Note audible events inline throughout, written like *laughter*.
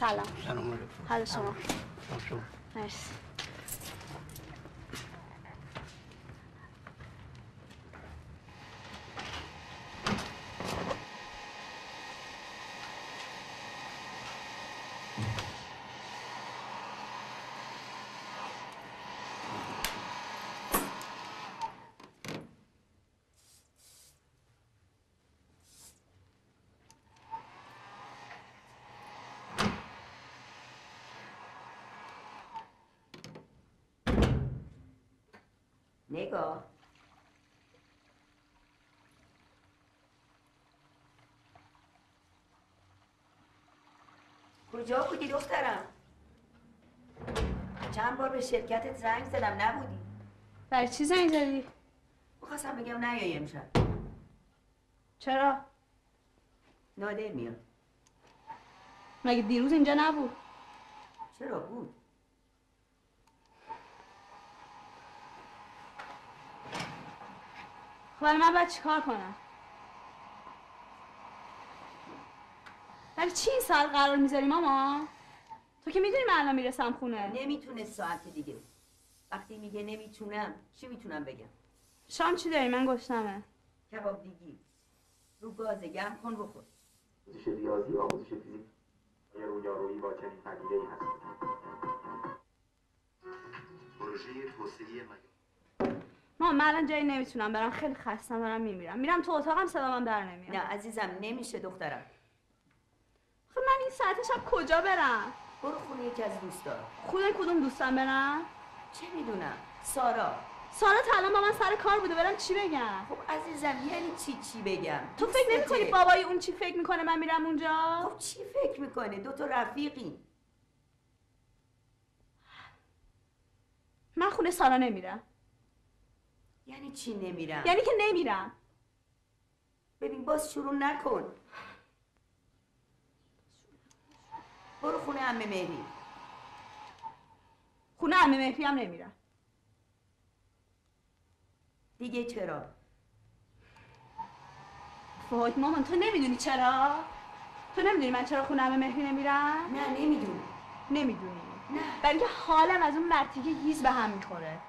سلام. سلام علیکم. حال شما؟ مرسی. نگاه کجا بودی دخترم چند بار به شرکتت زنگ زدم نبودی برای چی زنگ زدی؟ می‌خواستم بگم نیایی امشب چرا؟ نادر میاد مگه دیروز اینجا نبود؟ چرا بود الان من باید چیکار کنم؟ برای چی این ساعت قرار می‌ذاری ماما؟ تو که می‌دونی من الان می‌رسم خونه. نمی‌تونه ساعت دیگه. وقتی میگه نمی‌تونم چی می‌تونم بگم؟ شام چی داری؟ من گشتمه کباب دیگی. رو گازه گرم کن بخور. آموزش ریاضی آموزش فیزیک. رویارویی با چنین پدیده ای هست. پروژه توسعه میار ماما من الان جایی نمی‌تونم برم خیلی خستم دارم میمیرم میرم تو اتاقم صدامم در نمیاد نه عزیزم نمیشه دخترم خب من این ساعت شب کجا برم؟ برو خونه یکی از دوستا خونه کدوم دوستم برم؟ چه می‌دونم سارا سارا تا الان با من سر کار بوده برم چی بگم؟ خب عزیزم یعنی چی چی بگم تو فکر نمی کنی دوستته. بابای اون چی فکر می‌کنه من میرم اونجا؟ خب چی فکر می‌کنه دو تا رفیقی من خونه سارا نمیرم یعنی چی نمیرم؟ یعنی که نمیرم. ببین باز شروع نکن. برو خونه عمه مهری. خونه عمه مهری هم نمیرم. دیگه چرا؟ وای مامان تو نمی‌دونی چرا؟ تو نمی‌دونی من چرا خونه عمه مهری نمیرم؟ نه نمی‌دونم. نمی‌دونی. نه. برای اینکه حالم از اون مرتیکه گیز به هم می‌خوره.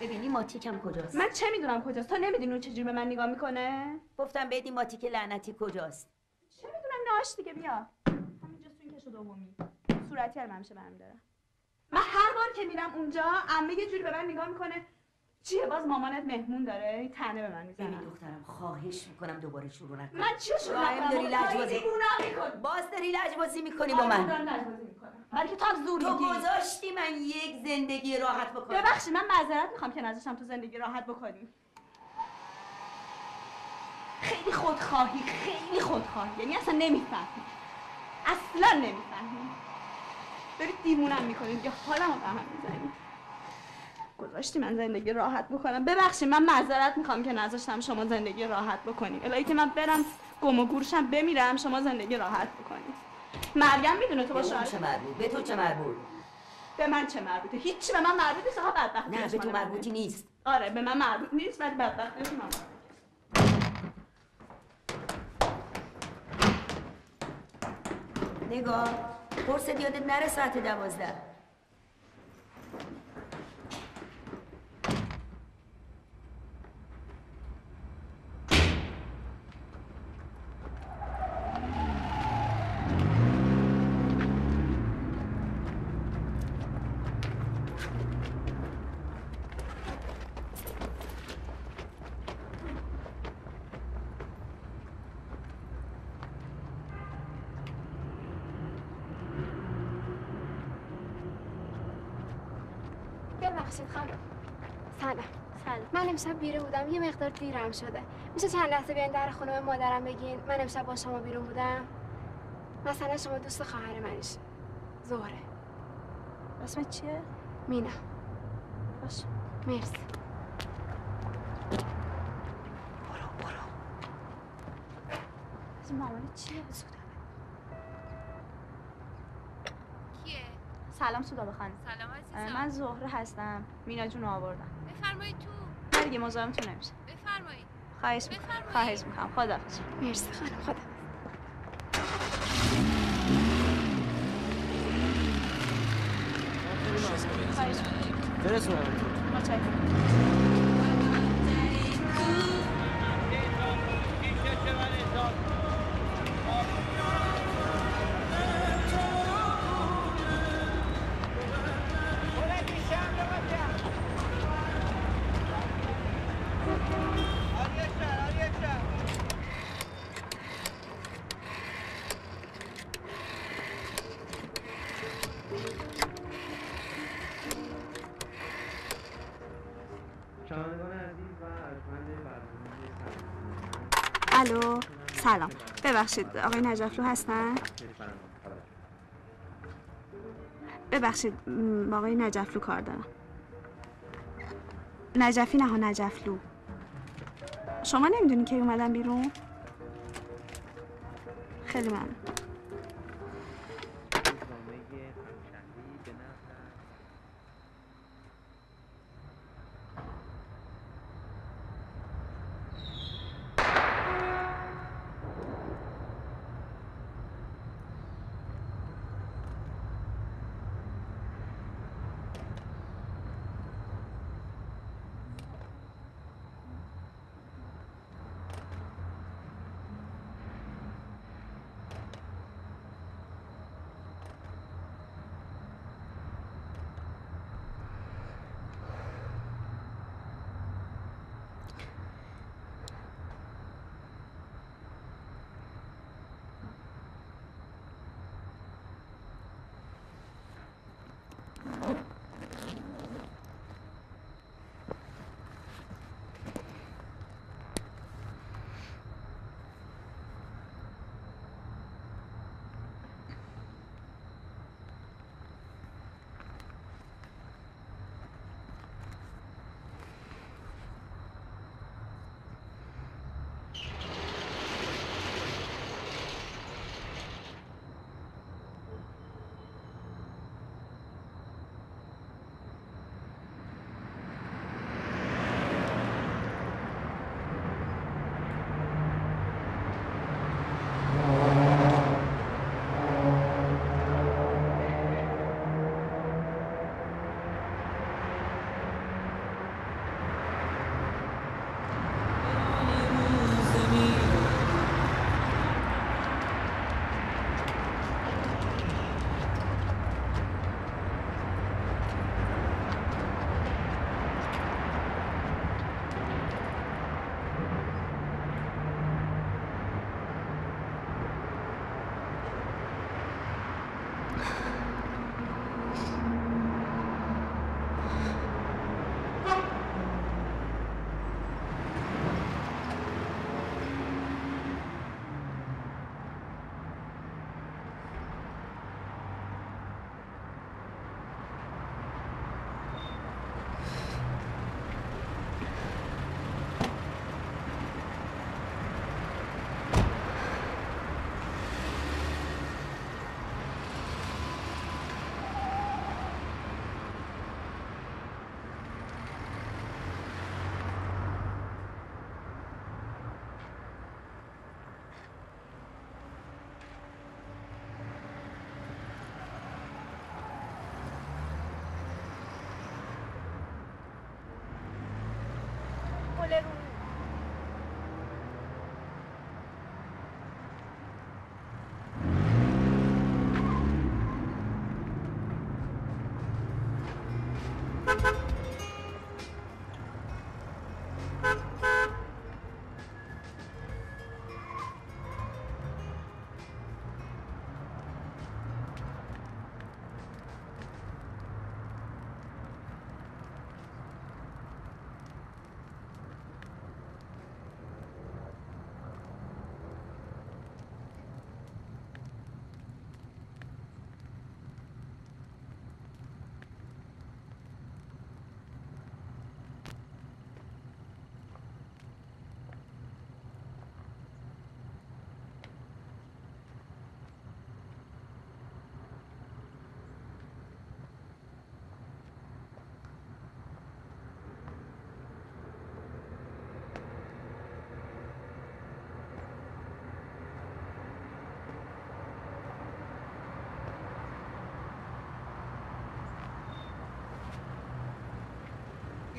ببینی ماتیکم کجاست. من چه می‌دونم کجاست؟ تو نمی‌دونی اون چجوری به من نگاه می‌کنه؟ گفتم بدی ماتیک لعنتی کجاست. چه می‌دونم؟ ناش دیگه بیا. همینجا تو این کشو دومی. صورتی هم همیشه برمی دارم من هر بار که میرم اونجا عمه یه جوری به من نگاه می‌کنه. چیه؟ باز مامانت مهمون داره؟ این تنه به من ببین می‌زنه دخترم خواهش می‌کنم دوباره شروع نکن. من چی شروع نکنم؟ داری لجبازی. باز داری لجبازی می‌کنی با من. دارم لجبازی می‌کنم. برای که تو هم زور تو گذاشتی من یک زندگی راحت بکنم. ببخشید من معذرت می‌خوام که نذاشتم تو زندگی راحت بکنی. خیلی خودخواهی خیلی خودخواهی. یعنی اصلا نمی‌فهمی. اصلا نمی‌فهمی. داری دیوونم می‌کنی دیگه حالم رو به هم می‌زنی گذاشتی من زندگی راحت بکنم ببخشید من معذرت می‌خوام که نذاشتم شما زندگی راحت بکنی. الهی که من برم گم و گورشم بمیرم شما زندگی راحت بکنی. مریم می‌دونه تو با شوهر چه مربوط؟ به تو چه مربوط؟ به من چه مربوطه؟ هیچی به من مربوط نیست فقط بدبختی نه به تو مربوطی نیست. آره به من مربوط نیست ولی بدبختیش من مربوطه. نگاه قرص یادت نره ساعت دوازده. ببخشید خانم. سلام. سلام. من امشب بیرون بودم یه مقدار دیرم شده. میشه چند لحظه بیاین در خونه مادرم بگین؟ من امشب با شما بیرون بودم. مثلا شما دوست خواهر منش زهره اسمت چیه؟ مینا. باش. مرسی. اسم مامانت چیه؟ سودا سلام سودا بخان سلام عزیزم. من زهره هستم. مینا جون آوردم. بفرمایید تو. هرگی مزاحمتون نمیشه. بفرمایید. خواهش می‌کنم. خواهش می‌کنم. خدا مرسی خانم خدا خواهش می‌کنم. متشکرم. الو سلام. ببخشید آقای نجفلو هستن؟ ببخشید با آقای نجفلو کار دارم. نجفی نه نجفلو. شما نمی‌دونی که اومدم بیرون؟ خیلی من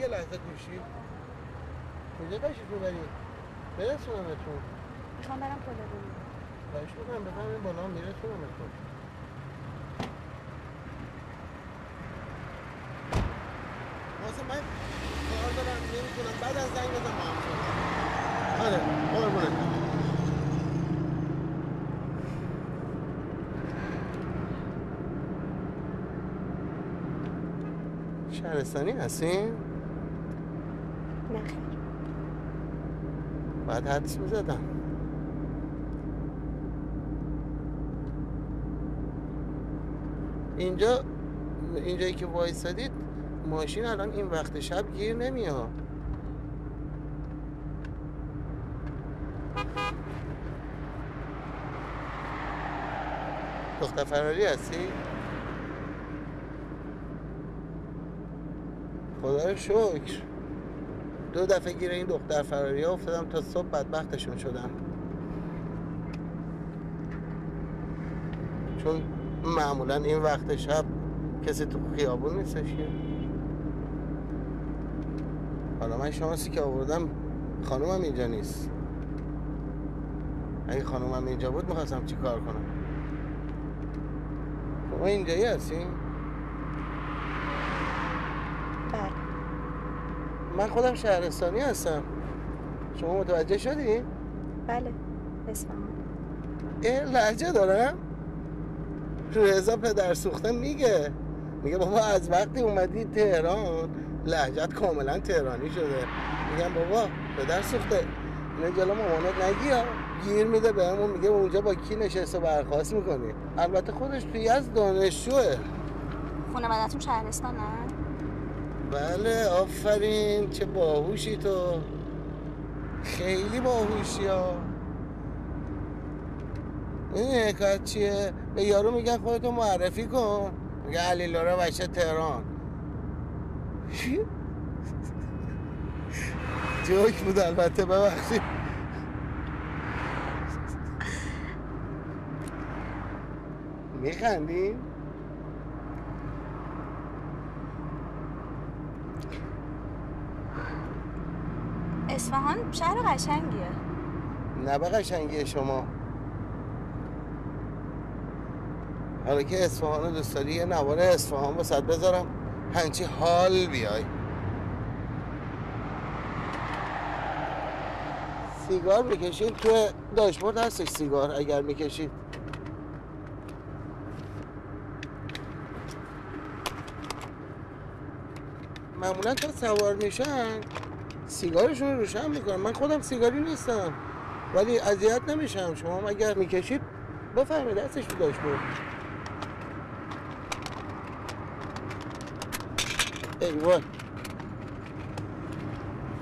یه لحظه گوشی کجا تشریف می‌بری؟ برسونمتون می‌خوام برم پلوانی خواهش می‌کنم بفهمین بالا میرسونمتون واسه من کار دارم نمی‌تونم بعد از زنگ بزن با هم آره قربونت. شهرستانی هستین؟ نه خیر بعد حدس می‌زدم. اینجا اینجایی که وایسادید ماشین الان این وقت شب گیر نمیاد. دختر فراری هستی؟ خدا رو شکر. دو دفعه گیر این دختر فراری ها افتادم تا صبح بدبختشون شدم. چون معمولا این وقت شب کسی تو خیابون نیستش حالا من شانسی که آوردم خانومم اینجا نیست. اگه خانومم اینجا بود می‌خواستم چی کار کنم؟ شما اینجایی هستین؟ بله من خودم شهرستانی هستم. شما متوجه شدی؟ بله اصفهان اه لحجه دارم؟ رضا پدر سوخته میگه. میگه بابا از وقتی اومدی تهران لحجت کاملا تهرانی شده. میگم بابا پدر سوخته. اینو جلو مامانت نگی ها. گیر میده بهمون میگه اونجا با کی نشست و برخواست می‌کنی؟ البته خودش توی از دانشجوه. خانوادتون شهرستانه؟ بله آفرین چه باهوشی تو. خیلی باهوشی ها. این حکایت چیه؟ به یارو میگن خودتو معرفی کن. میگه علی لورا بچه تهران. *laughs* جوک بود البته ببخشید. میخندین؟ اصفهان شهر قشنگیه. نه به قشنگی شما. حالا که اصفهان رو دوست داری یه نوار اصفهان واسه بذارم. هنچی حال بیای. سیگار می‌کشید تو داشبورد هستش سیگار اگر می‌کشید معمولا تا سوار میشن. سیگارشون رو روشن می‌کنم من خودم سیگاری نیستم ولی اذیت نمیشم. شما اگر می‌کشید بفرمایید دستش رو داشت بود. ایوان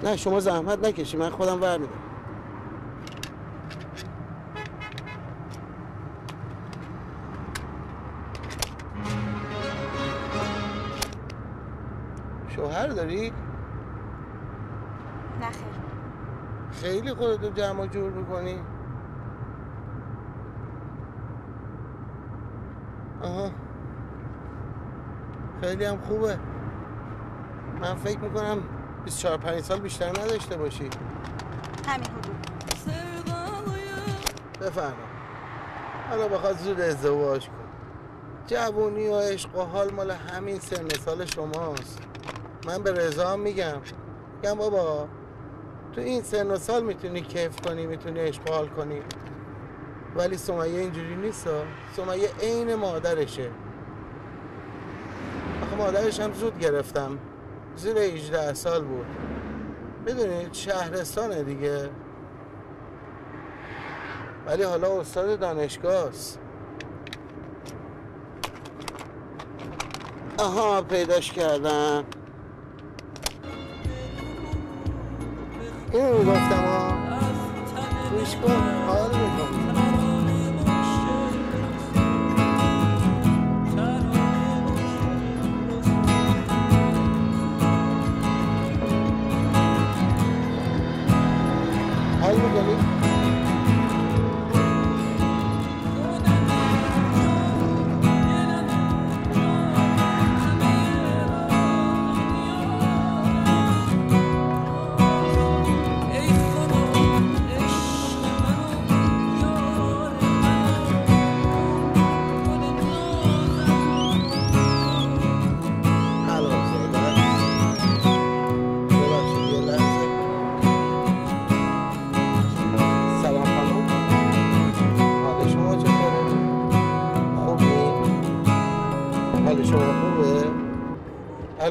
نه شما زحمت نکشی. من خودم ور میدم. شوهر داری؟ نه خیر خیلی خودتو جمع جور می‌کنی. آها. خیلی هم خوبه. من فکر می‌کنم 24 5 سال بیشتر نداشته باشی. همین حدود. بفرما. حالا بخواد زود ازدواج کن. جوونی و عشق و حال مال همین سن سال شماست. من به رضا میگم. میگم بابا تو این سن و سال می‌تونی کیف کنی می‌تونی حال کنی. ولی سمیه اینجوری نیست. سمیه عین مادرشه. آخه مادرش هم زود گرفتم. زیر 18 سال بود. می‌دونید شهرستانه دیگه. ولی حالا استاد دانشگاه است آها پیداش کردم اینو می‌گفتم ها گوش کن حال میکن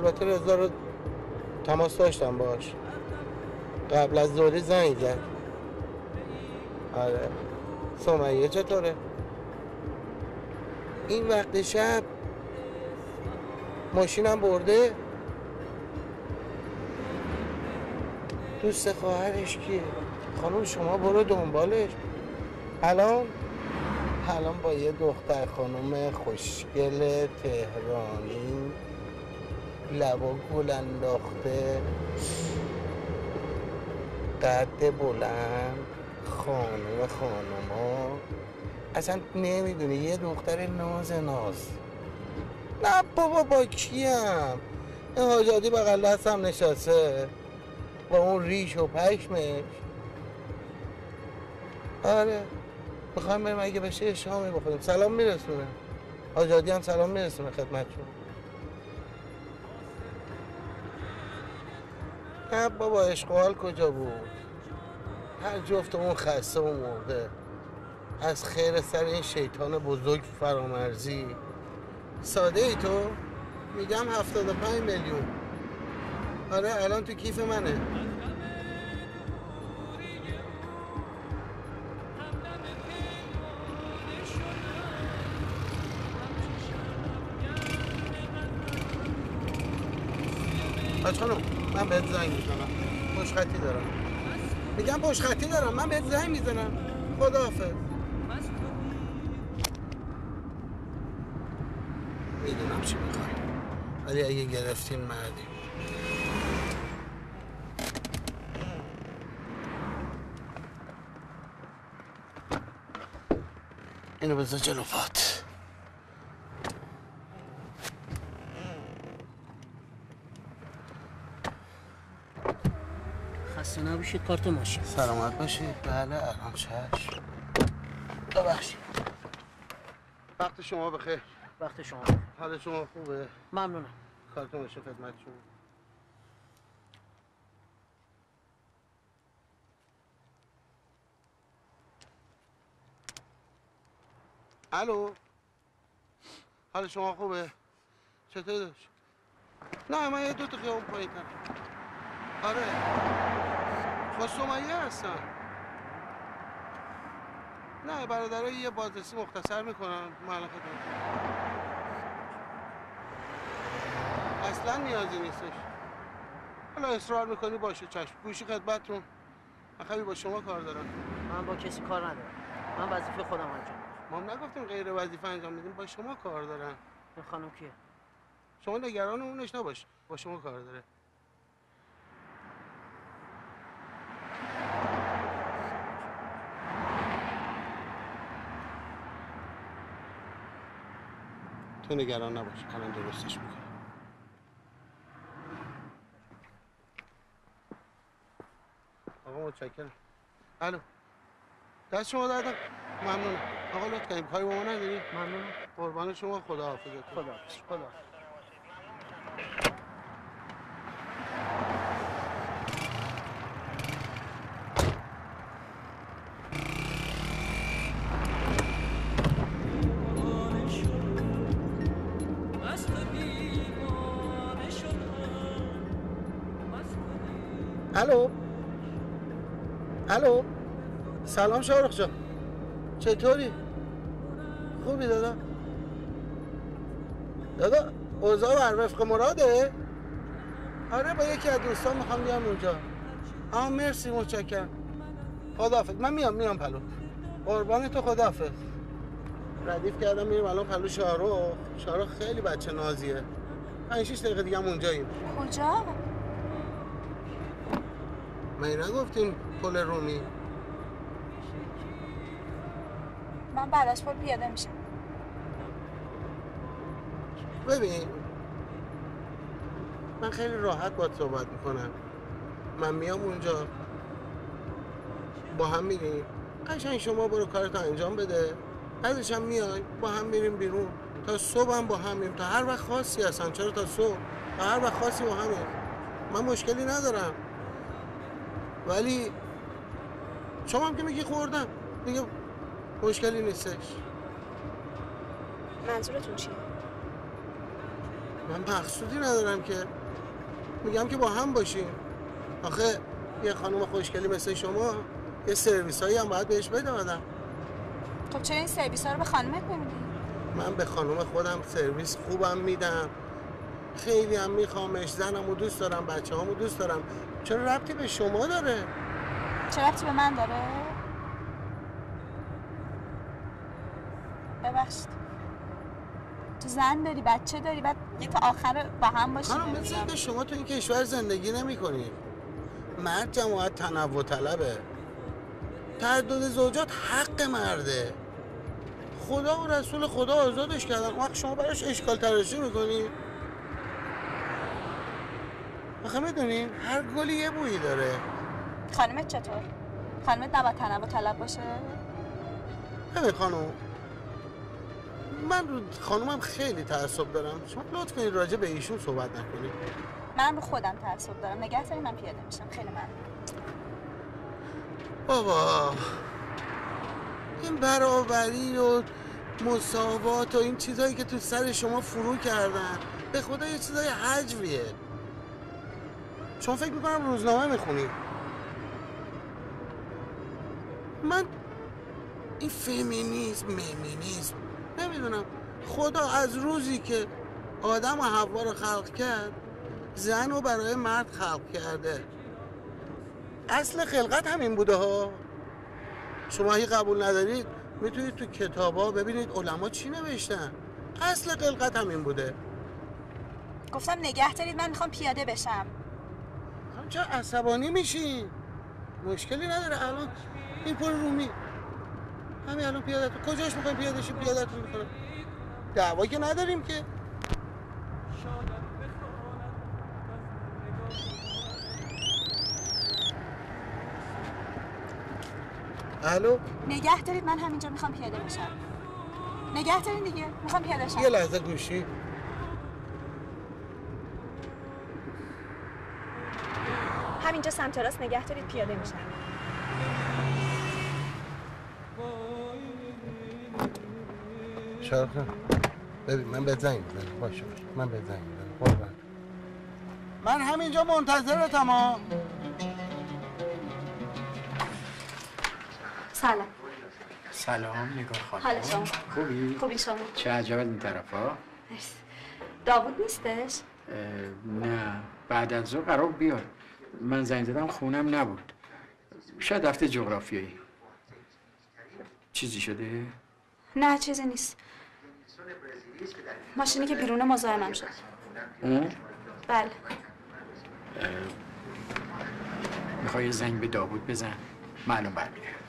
البته رضا رو تماس داشتم باش. قبل از ظهری زنگ زد. آره. سمیه چطوره؟ این وقت شب ماشینم برده. دوست خواهرش کیه؟ خانم شما برو دنبالش. الان؟ الان با یه دختر خانم خوشگل تهرانی. لبا گل انداخته. قد بلند. خانم خانوما. اصلا نمی‌دونی یه دختر ناز ناز. نه بابا با کیم؟ این حاجادی بغل دستم نشسته. با اون ریش و پشمش. آره می‌خوایم بریم اگه بشه شامی بخوریم سلام میرسونه. آزادی هم سلام میرسونه خدمتشون نه بابا اشغال کجا بود؟ هر جفت اون خسته و مرده. از خیر سر این شیطان بزرگ فرامرزی. ساده ای تو؟ میگم هفتاد و پنج میلیون. آره الان تو کیف منه. حاج خانم. من بهت زنگ می‌زنم. پشت خطی دارم. میگم پشت خطی دارم. من بهت زنگ می‌زنم. خداحافظ. می‌دونم چی می‌خوای. ولی اگه گرفتین مردی اینو بذار جلو پات نباشید کارت ماشین. سلامت باشید بله الان چشم. ببخشید. وقت شما بخیر. وقت شما. حال شما خوبه؟ ممنونم. کارتون باشه خدمت شما. الو؟ حال شما خوبه؟ چطور داشت؟ نه من یه دو تا خیابون پایین آره. با سمیه هستم. نه برادرای یه بازرسی مختصر می‌کنن خدمتتون. اصلا نیازی نیستش. حالا اصرار می‌کنی باشه چشم. گوشی خدمتتون. من با شما کار دارم. من با کسی کار ندارم. من وظیفه خودم انجام میدم. ما هم نگفتیم غیر وظیفه انجام میدیم با شما کار دارم. این خانم کیه؟ شما نگران اونش نباش. با شما کار داره. تو نگران نباش. الان درستش می‌کنم. آقا متشکرم. الو. دست شما درد نکنه. ممنونم. آقا لطف کنیم کاری با ما نداری؟ ممنونم. قربان شما. خدا حافظتون خدا خدا الو. الو. سلام شاروخ جان. چطوری؟ خوبی دادا؟ دادا اوضاع بر وفق مراده؟ آره با یکی از دوستان می‌خوام بیام اونجا. آه مرسی متشکرم. خداحافظ. من میام میام پلو. قربان تو خداحافظ. ردیف کردم میریم الان پلو شاروخ شاروخ خیلی بچه نازیه. پنج شیش دقیقه دیگه هم اونجاییم. کجا؟ من نگفتیم پل رومی؟ من بعد از پل پیاده میشم. ببین من خیلی راحت باید صحبت می‌کنم. من میام اونجا. با هم میریم. قشنگ شما برو کارتو انجام بده. بعدش هم میای با هم میریم بیرون. تا صبح هم با هم میریم. تا هر وقت خاصی هستن. چرا تا صبح؟ تا هر وقت خاصی با همه من مشکلی ندارم. ولی شما هم که میگی خوردم دیگه مشکلی نیستش. منظورتون چیه؟ من مقصودی ندارم که. میگم که با هم باشیم. آخه یه خانم خوشگلی مثل شما یه سرویس هایی هم باید بهش بده آدم. خب چرا این سرویس ها رو به خانمت نمیدی؟ من به خانم خودم سرویس خوبم میدم. خیلی هم میخوامش زنم و دوست دارم بچه همو دوست دارم. چرا ربطی به شما داره؟ چه ربطی به من داره؟ ببخشید. تو زن داری بچه داری بعد یه تا آخر با هم باشی خانم مثل اینکه شما تو این کشور زندگی نمی مرد جماعت تنوع طلبه. تعدد زوجات حق مرده. خدا و رسول خدا آزادش کردن. وقت شما براش اشکال تراشی می‌کنی؟ آخه می‌دونین هر گلی یه بویی داره. خانمت چطور؟ خانمت نباید تنوع طلب باشه؟ ببین خانم من رو خانومم خیلی تعصب دارم. شما لطف کنید راجع به ایشون صحبت نکنید منم رو خودم تعصب دارم. نگه داری من پیاده میشم. خیلی ممنون بابا این برابری و مساوات و این چیزهایی که تو سر شما فرو کردن به خدا یه چیزای حجویه. شما فکر می‌کنم روزنامه می‌خونی. من این فمینیسم ممینیسم نمی‌دونم. خدا از روزی که آدم و حوا رو خلق کرد زن رو برای مرد خلق کرده. اصل خلقت همین بوده ها. شما اگه قبول ندارید می‌تونید تو کتابا ببینید علما چی نوشتن. اصل خلقت همین بوده. گفتم نگه دارید من می‌خوام پیاده بشم. چرا عصبانی میشین مشکلی نداره. الان این پل رومی. همین الان پیاده کجاش می‌خوایم پیاده شیم پیادهتون می‌کنم؟ دعوا که نداریم که. الو؟ نگه دارید من همینجا می‌خوام پیاده بشم. نگه دارید دیگه می‌خوام پیاده شم. یه لحظه گوشی. همینجا سمت راست نگه دارید پیاده میشم. شارخ ببین من به زنگ می‌زنم. باشه باشه من به زنگ می‌زنم. قربان. من همینجا منتظرتم ها سلام. سلام نگاه خانم حال شما؟ خوبی؟ خوبی شما؟ چه عجبت این طرفا؟ مرسی. داوود نیستش؟ نه. بعد از ظهر قرار بیاد. من زنگ زدم خونم نبود. شاید رفته جغرافیایی. چیزی شده؟ نه چیزی نیست. ماشینی که بیرون مزاحمم شد. اون؟ بله. می‌خوای زنگ به داوود بزن؟ معلوم برمیگرد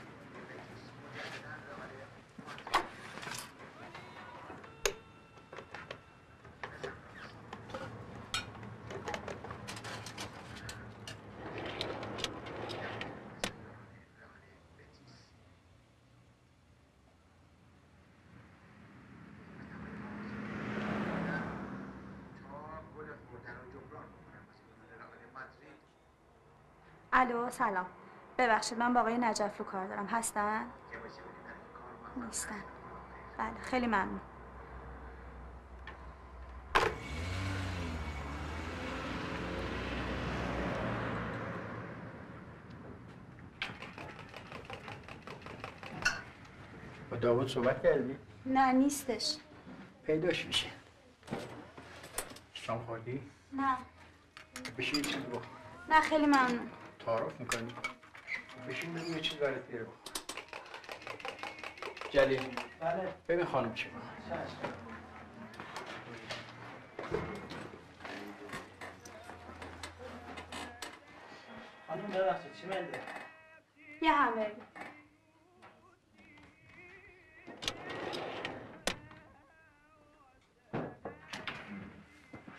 الو سلام. ببخشید من با آقای نجف رو کار دارم. هستن؟ نیستن. بله خیلی ممنون. با داوود صحبت کردی؟ نه نیستش. پیداش میشه. شام خوردی؟ نه. بشین یه چیزی بخور نه خیلی ممنون. تعارف می‌کنی؟ بشین بگو یه چیز برات بیاره بخور جلیل بله ببین خانم چی. خانم ببخشید چی ملده؟ یه همبرگر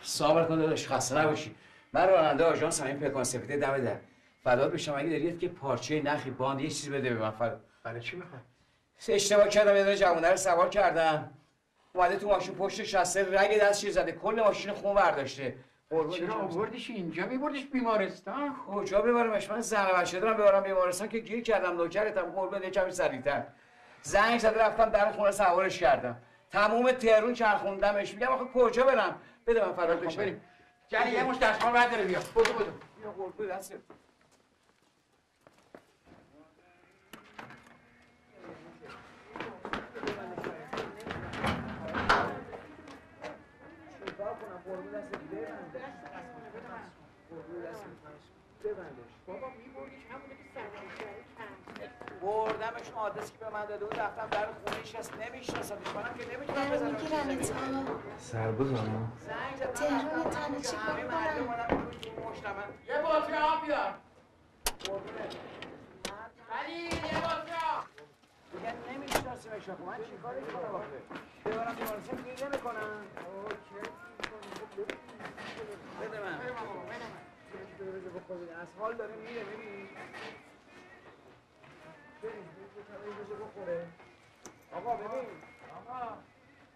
صبر کن داداش خسته نباشی من راننده آژانس همین پکان سفید دم در فدات بشم اگه داری که پارچه نخی باند یه چیزی بده به من فدا برای چی می‌خوای؟ اشتباه کردم یه جوونه رو سوار کردم. اومده تو ماشین پشت شسته رگ دستش زده. کل ماشین خون برداشته چرا. آوردیش اینجا؟ میبردیش بیمارستان؟ کجا ببرمش؟ من زن بچه دارم ببرم بیمارستان که گیر کردم نوکرتم. قربون یه کمی سریعتر. زنگ زده رفتم در خونه سوارش کردم. تموم تهرون چرخوندمش. میگم آخه کجا برم؟ بده من فرار خب بشه بریم. جلی یه مش دستمال برداره بیا. بدو بدو یا قربون دستت چیکار کنم قربون دستت ببندش قربون دستت ببندش. بابا میبردیش همونه که بردمش اون آدرسی که به من داده بود رفتم در خونهش هست نمیشناسمش منم که نمی‌تونم بزنم می‌گیرن تا سرباز اما زنگ زدم تهران چیکار مردم کنم؟ یه بطری آب بیار. خلیل یه بطری آب میگن نمیشناسیمش. خب من چیکارش کنم آخه؟ ببرم بیمارستان گیر نمی‌کنن بده من. بده از حال داره میره ببین آقا ببین آقا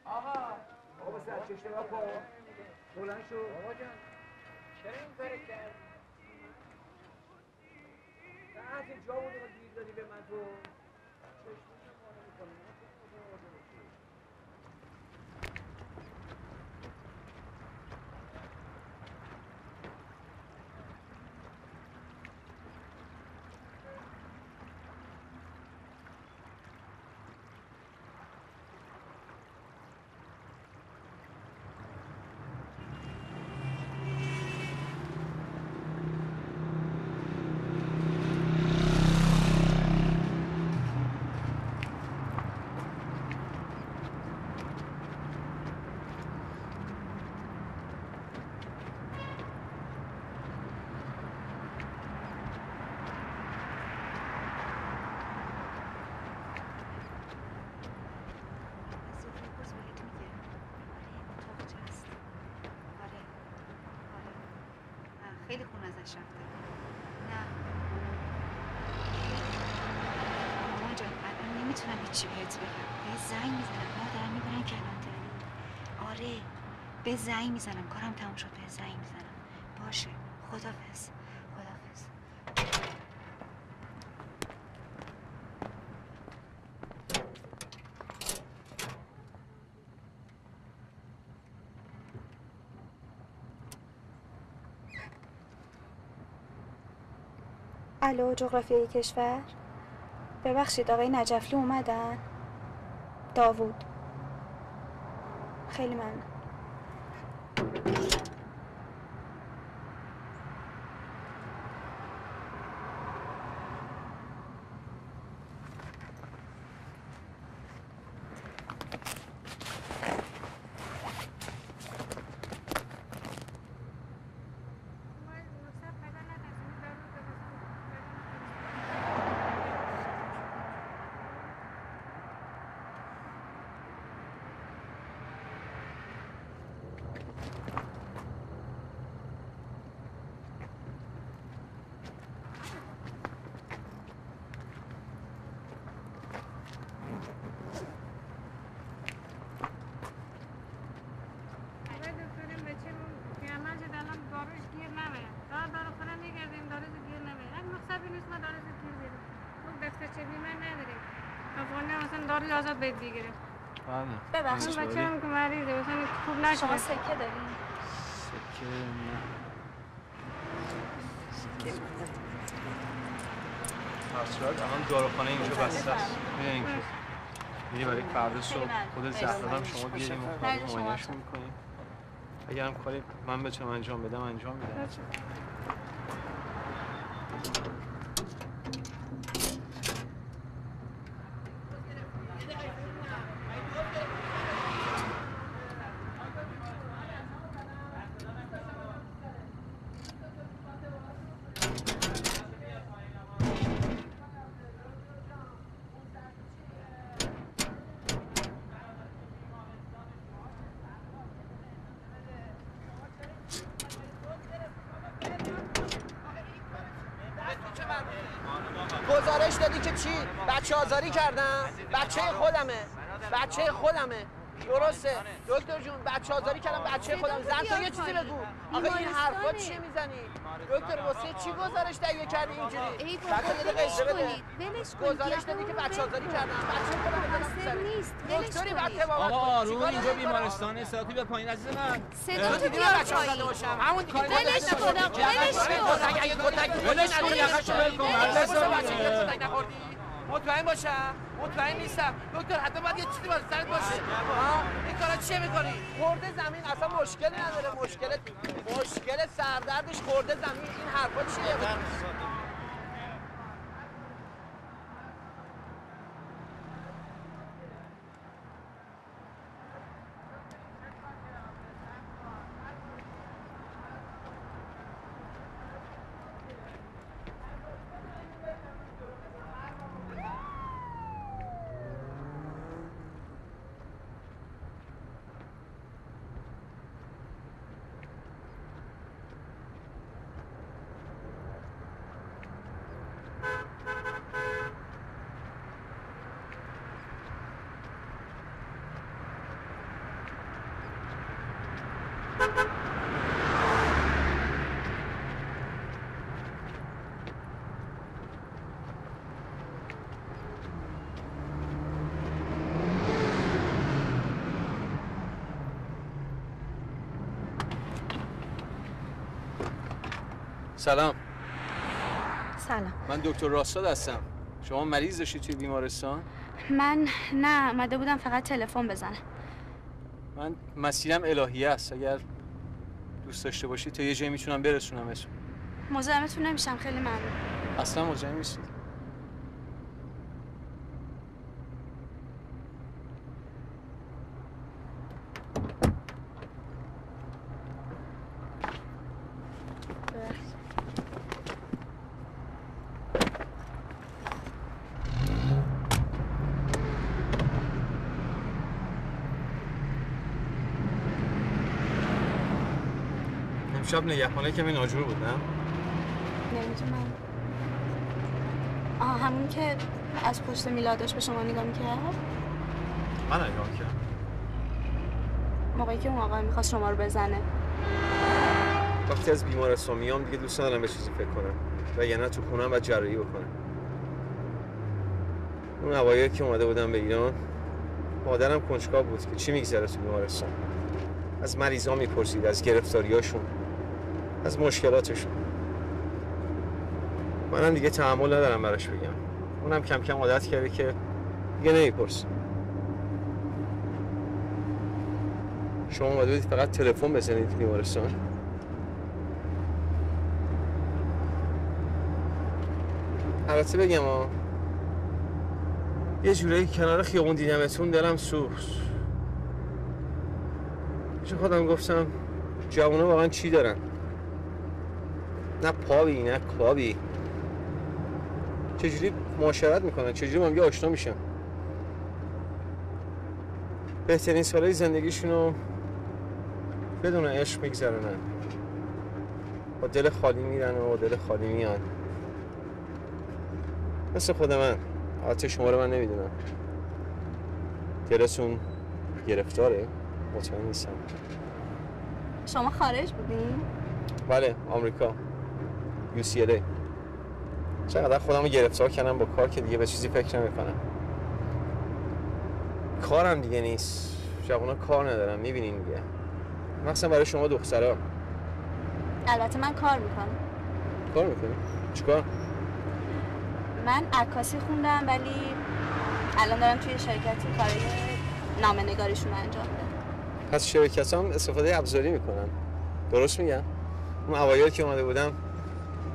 آقا آقا به سرچش نگاه کن بلند شو آقا جان چرا این کاری کرد تحت جا بود رو گیر دادی به من تو چشمشو پاره می‌کنی. من تو کجا آورده باشی؟ خیلی خون ازش رفته نه مامان جان هیچی بهت بگم؟ به زنگ می‌زنم. مادرم می‌برن کلانتری آره به زنگ می‌زنم. کارم تموم شد. به زنگ می‌زنم. باشه. خدافز خدافز الو جغرافیای کشور؟ ببخشید آقای نجفلی اومدن؟ داوود. خیلی ممنون دارو ازت بهت بگیره بله ببخشید. اون بچه هم که مریضه مثلا خوب نشده شما سکه دارین. سکه نه. هر صورت الان داروخانه اینجا بسته است. می‌دونین که میری برای فردا صبح خود زهرا هم شما بیاریم و. معاینهشون می‌کنیم اگر هم کاری من بتونم انجام بدم انجام میدم گزارش دادی که چی؟ بچه آزاری کردم؟ بچه خودمه بچه خودمه درسته دکتر جون بچه آزاری کردم بچه خودم زن تو یه چیزی بگو. آخه این حرفا چیه می‌زنی؟ دکتر واسه چی گزارش تهیه کردی اینجوری؟ بچه یه دقیقه اجازه بده گزارش دادی که بچه آزاری کردم بچه خودم نیست دکتری بعد بابا آقا آروم اینجا بیمارستانه صداتی به پایین عزیز من. صدا تو بیار باشم همون دیگه ولش کن، ولش کن. اگه کتک ولش کن، یقهشو ول کن. ولش کن ولش بچه کن. یه کتک نخوردی. مطمئن باشم. مطمئن نیستم. دکتر حتی باید یه چیزی باید سرت باشه. ها؟ این کارا چیه می‌کنی؟ خورده زمین اصلا مشکلی نداره. مشکل مشکل سردردش خورده زمین. این حرفا چیه؟ سلام. سلام. من دکتر راستاد هستم. شما مریض داشتی توی بیمارستان؟ من نه اومده بودم فقط تلفن بزنم. من مسیرم الهیه است. اگر دوست داشته باشی تا یه جایی می‌تونم برسونم اسم مزاحمتون نمیشم خیلی ممنون. اصلا مزاحم نیستید امشب نگهبانه کمی ناجور بود نه؟ نمی‌دونم. آه همون که از پشت میلادش به شما نگاه می‌کرد؟ من نگاه کردم موقعی که اون آقا می‌خواست شما رو بزنه. وقتی از بیمارستان میام دیگه دوست ندارم به چیزی فکر کنم. و یعنی تو خونم و جراحی بکنم. اون اوایل که اومده بودم به ایران مادرم کنجکاو بود که چی میگذره تو بیمارستان؟ از مریضا می‌پرسید از گرفتاریاشون. از مشکلاتشون منم دیگه تحمل ندارم براش بگم. اونم کم کم عادت کرده که دیگه نمیپرس. شما اومده بودید فقط تلفن بزنید بیمارستان؟ البته بگم ها یه جورایی کنار خیابون دیدمتون دلم سوخت. چه خودم گفتم جوونا واقعا چی دارن؟ نه پابی نه کابی چجوری معاشرت می‌کنن؟ چجوری هم دیگه آشنا میشن بهترین سالهای زندگیشون رو بدون عشق میگذرونن. با دل خالی میرن و با دل خالی میان. مثل خود من. البته شما رو من نمی‌دونم. دلتون گرفتاره؟ مطمئن نیستم. شما خارج بودین؟ بله آمریکا. UCLA چقدر خودم رو گرفتار کردم با کار که دیگه به چیزی فکر نمی‌کنم. کارم دیگه نیست. جوانا کار ندارم. می‌بینین دیگه. مخصوصا برای شما دخترها البته من کار می‌کنم. کار می‌کنی؟ چیکار؟ من عکاسی خوندم ولی الان دارم توی شرکتی کارای نامه نگاریشون انجام میدم. پس شرکت هم استفاده ابزاری می‌کنن. درست میگم؟ اون اوایل که اومده بودم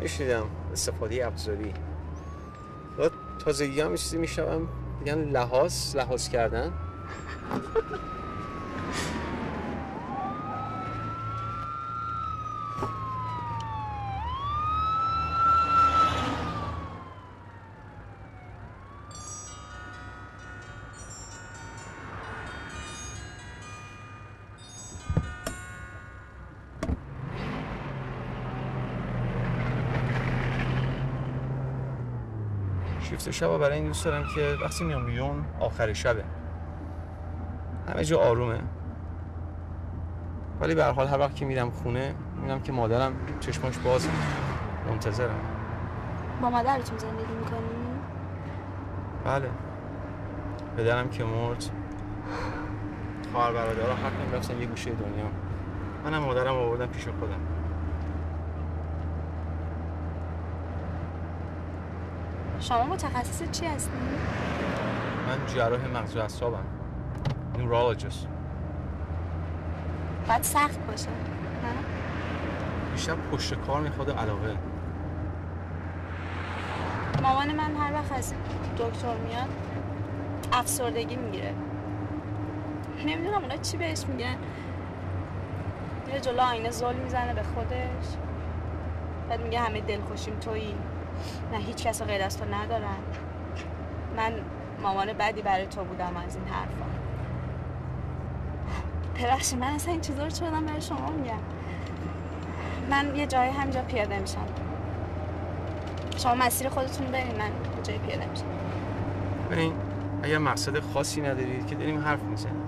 میشنیدم استفاده ابزاری. و تازگی هم چیزی میشنوم میگن لحاظ لحاظ کردن. شیفت شب برای این دوست دارم که وقتی میام بیرون آخر شبه. همه جا آرومه. ولی به حال هر وقت که میرم خونه می‌بینم که مادرم چشماش باز منتظرم. با مادرتون زندگی می‌کنی؟ بله. پدرم که مرد. خواهر برادرها هر رفتن یه گوشه دنیا. منم مادرم آوردم پیش خودم. شما متخصص چی هستی؟ من جراح مغز و اعصابم. نورولوژیست باید سخت باشه. نه؟ بیشتر پشت کار می‌خواد علاقه. مامان من هر وقت از دکتر میاد افسردگی می‌گیره. نمی‌دونم اونا چی بهش میگن. میره جلو آینه زل می‌زنه به خودش. بعد میگه همه دلخوشیم تویی. نه هیچ کس غیر از تو ندارن. من مامان بدی برای تو بودم از این حرفا. ببخشید من اصلا این چیزا رو چه بدم برای شما میگم؟ من یه جایی همینجا پیاده میشم. شما مسیر خودتون برین من جایی پیاده میشم. ببین اگر مقصد خاصی ندارید که داریم حرف می‌زنیم.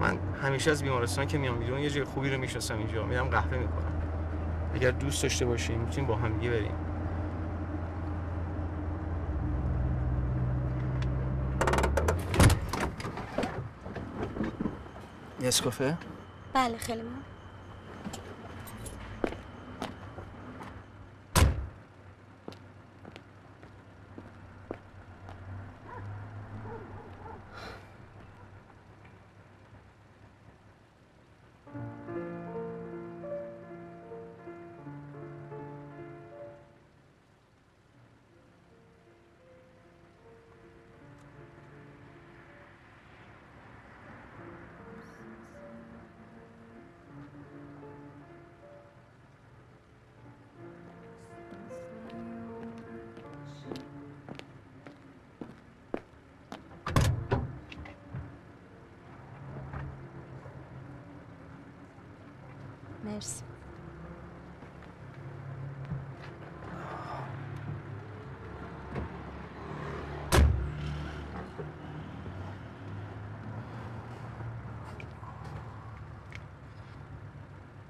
من همیشه از بیمارستان که میام بیرون یه جای خوبی رو می‌شناسم اینجا. میرم قهوه می‌کنم. اگر دوست داشته باشیم می‌تونیم با هم بریم. نسکافه؟ بله خیلی ممنون مرسی.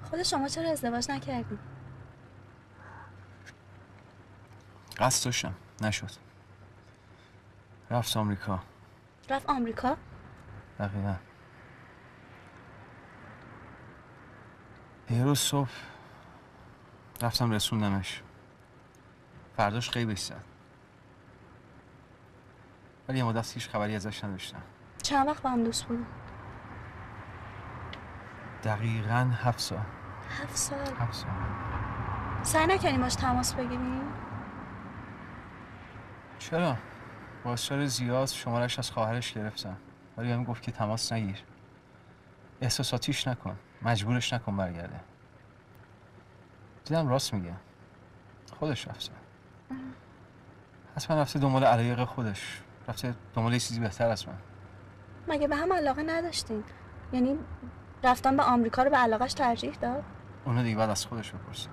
خود شما چرا ازدواج نکردی؟ قصد داشتم. نشد. رفت آمریکا. رفت آمریکا؟ دقیقا. یه روز صبح رفتم رسوندمش. فرداش قیبش زد ولی یه مدت هیچ خبری ازش نداشتم. چند وقت با هم دوست بودی؟ دقیقا هفت سال. هفت سال. هفت سال. سعی نکردیم باش تماس بگیریم؟ چرا؟ با اصرار زیاد شمارش از خواهرش گرفتم. ولی بهم گفت که تماس نگیر. احساساتیش نکن. مجبورش نکن برگرده. دیدم راست میگه. خودش رفته. حتما رفته دنبال علایق خودش. رفته دنبال یه چیزی بهتر از من. مگه به هم علاقه نداشتین؟ یعنی رفتن به آمریکا رو به علاقش ترجیح داد؟ اونو دیگه بعد از خودش بپرسه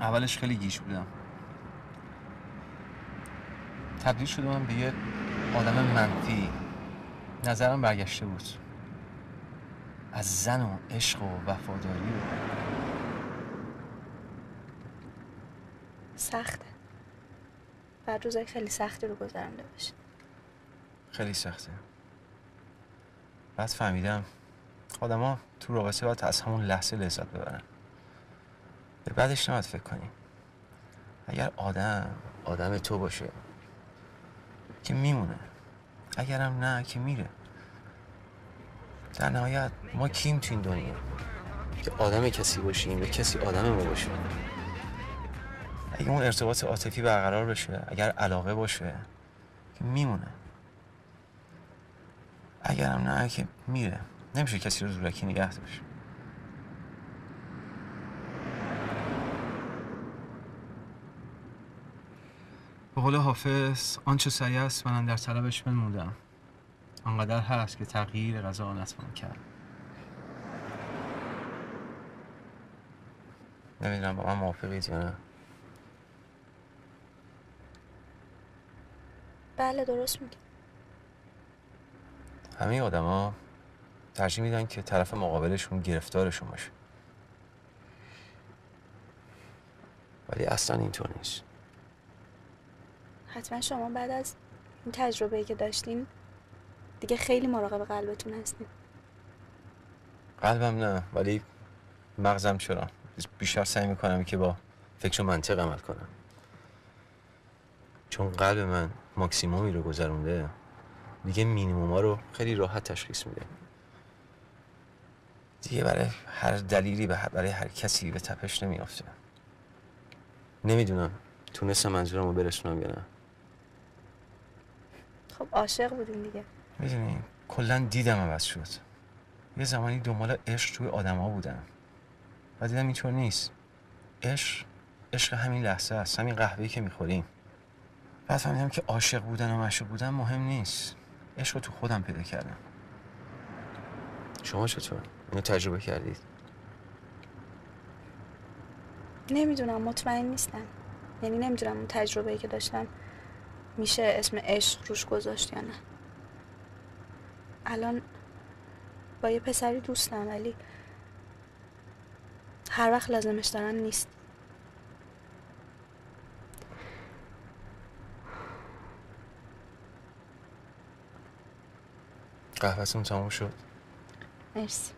اولش خیلی گیج بودم. تبدیل شده من به یه آدم منفی. نظرم برگشته بود. از زن و عشق و وفاداری و سخته. بعد روزای خیلی سختی رو گذرنده باشی خیلی سخته. بعد فهمیدم آدما تو رابطه باید از همون لحظه لذت ببرن. به بعدش نباید فکر کنی اگر آدم آدم تو باشه. که میمونه. اگرم نه که میره. در نهایت ما کیم تو این دنیا؟ که آدم کسی باشیم یا کسی آدم ما باشه. اگه اون ارتباط عاطفی برقرار بشه اگر علاقه باشه که میمونه. اگرم نه که میره. نمیشه کسی رو زورکی نگه داشت. قول حافظ آنچه سعی است من در طلبش بنمودم. آنقدر هست که تغییر غذا نتوان کرد نمی‌دونم با من موافقید یا نه. بله درست میگه همه آدما ترجیح میدن که طرف مقابلشون گرفتارشون باشه. ولی اصلا اینطور نیست. حتما شما بعد از این تجربه که داشتین دیگه خیلی مراقب قلبتون هستین. قلبم نه ولی مغزم چرا؟ بیشتر سعی می‌کنم که با فکر و منطق عمل کنم. چون قلب من ماکسیمومی رو گذرونده دیگه مینیموما رو خیلی راحت تشخیص میده. دیگه برای هر دلیلی برای هر کسی به تپش نمیافته. نمی‌دونم تونستم منظورم رو برسونم یا نه. خب عاشق بودین دیگه. می‌دونی کلا دیدم عوض شد یه زمانی دنبال عشق توی آدما بودم. و دیدم اینطور نیست. عشق عشق همین لحظه است همین قهوه‌ای که می‌خوریم. بعد فهمیدم که عاشق بودن و معشوق بودن مهم نیست. عشق رو تو خودم پیدا کردم. شما چطور؟ اینو تجربه کردید؟ نمی‌دونم مطمئن نیستم. یعنی نمی‌دونم اون تجربه که داشتم. میشه اسم عشق روش گذاشت یا نه؟ الان با یه پسری دوستم ولی هر وقت لازمش دارم نیست. قهوهتون تمام شد. مرسی.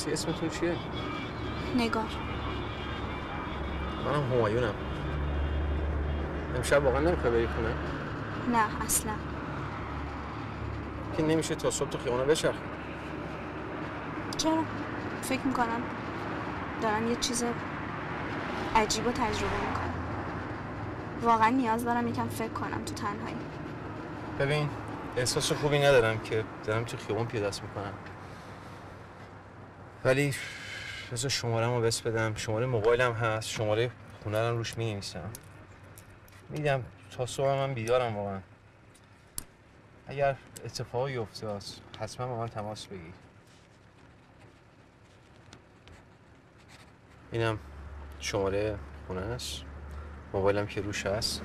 راستی اسمتون چیه؟ نگار. منم همایونم. امشب واقعا نمی‌خوای بری خونه؟ نه اصلا. که نمیشه تا صبح تو خیابونا بچرخی. چرا؟ فکر می‌کنم دارم یه چیز عجیب و تجربه می‌کنم واقعا نیاز دارم یکم فکر کنم تو تنهایی. ببین احساس خوبی ندارم که دارم تو خیابون پیاده دست می‌کنم. ولی بذار شماره رو بس بدم. شماره موبایلم هست. شماره خونه رو روش می نویسم میدم. تا صبح من بیدارم واقعا. اگر اتفاقی افتاد حتما با من تماس بگیر. اینم شماره خونه است موبایلم که روش هست.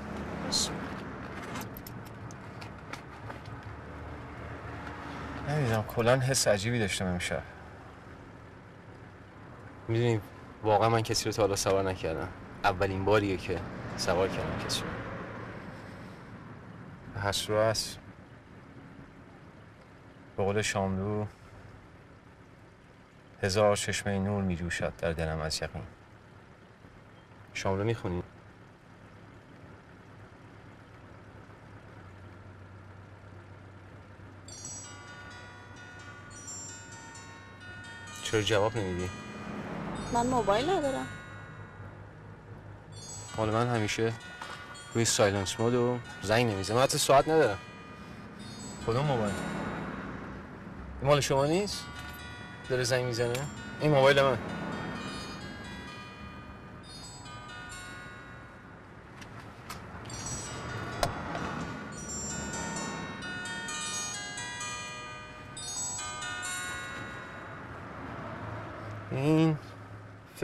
نمی‌دونم. کلا حس عجیبی داشتم امشب. می‌دونی واقعا من کسی رو تا حالا سوار نکردم اولین باریه که سوار کردم کسی رو هست رو هست به قول شاملو هزار چشمه نور می جوشد در دلم از یقین شاملو می‌خونی؟ چرا جواب نمیدی؟ من موبایل ندارم. مال من همیشه روی سایلنس مود و زنگ نمیزه من حتی ساعت ندارم. کدوم موبایل؟ این مال شما نیست؟ داره زنگ می‌زنه؟ این موبایل من.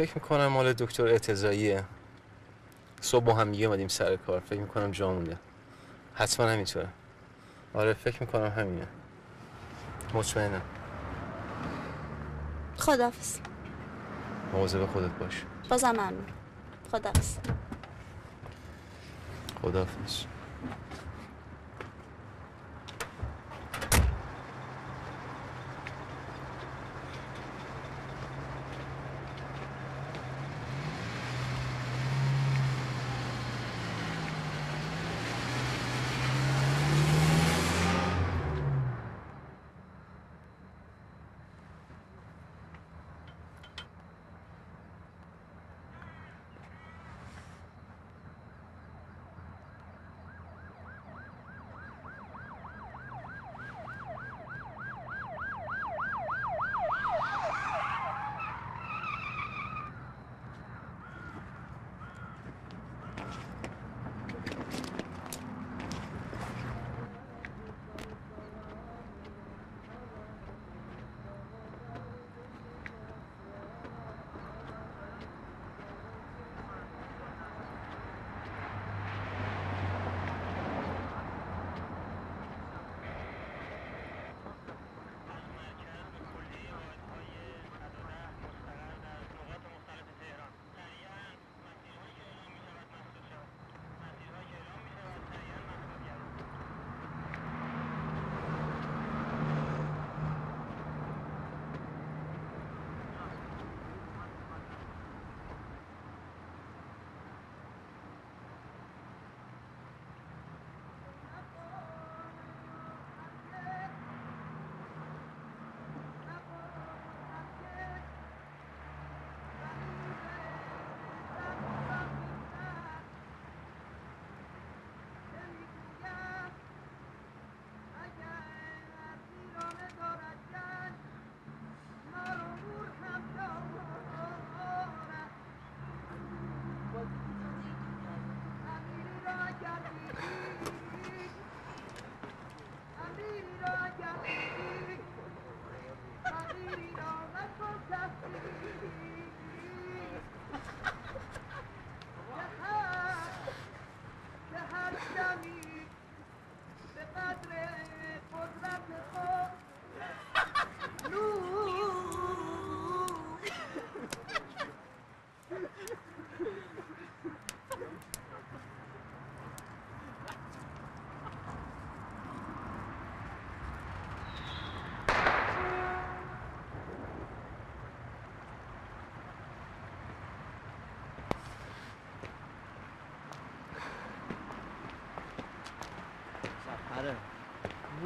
فکر می‌کنم مال دکتر اعتزاییه. صبح با هم دیگه اومدیم سر کار. فکر می‌کنم جا مونده. حتما همینطوره. آره فکر می‌کنم همینه. مطمئنم. خدافز مواظب خودت باش. بازم ممنون. خدافز خداحافظ.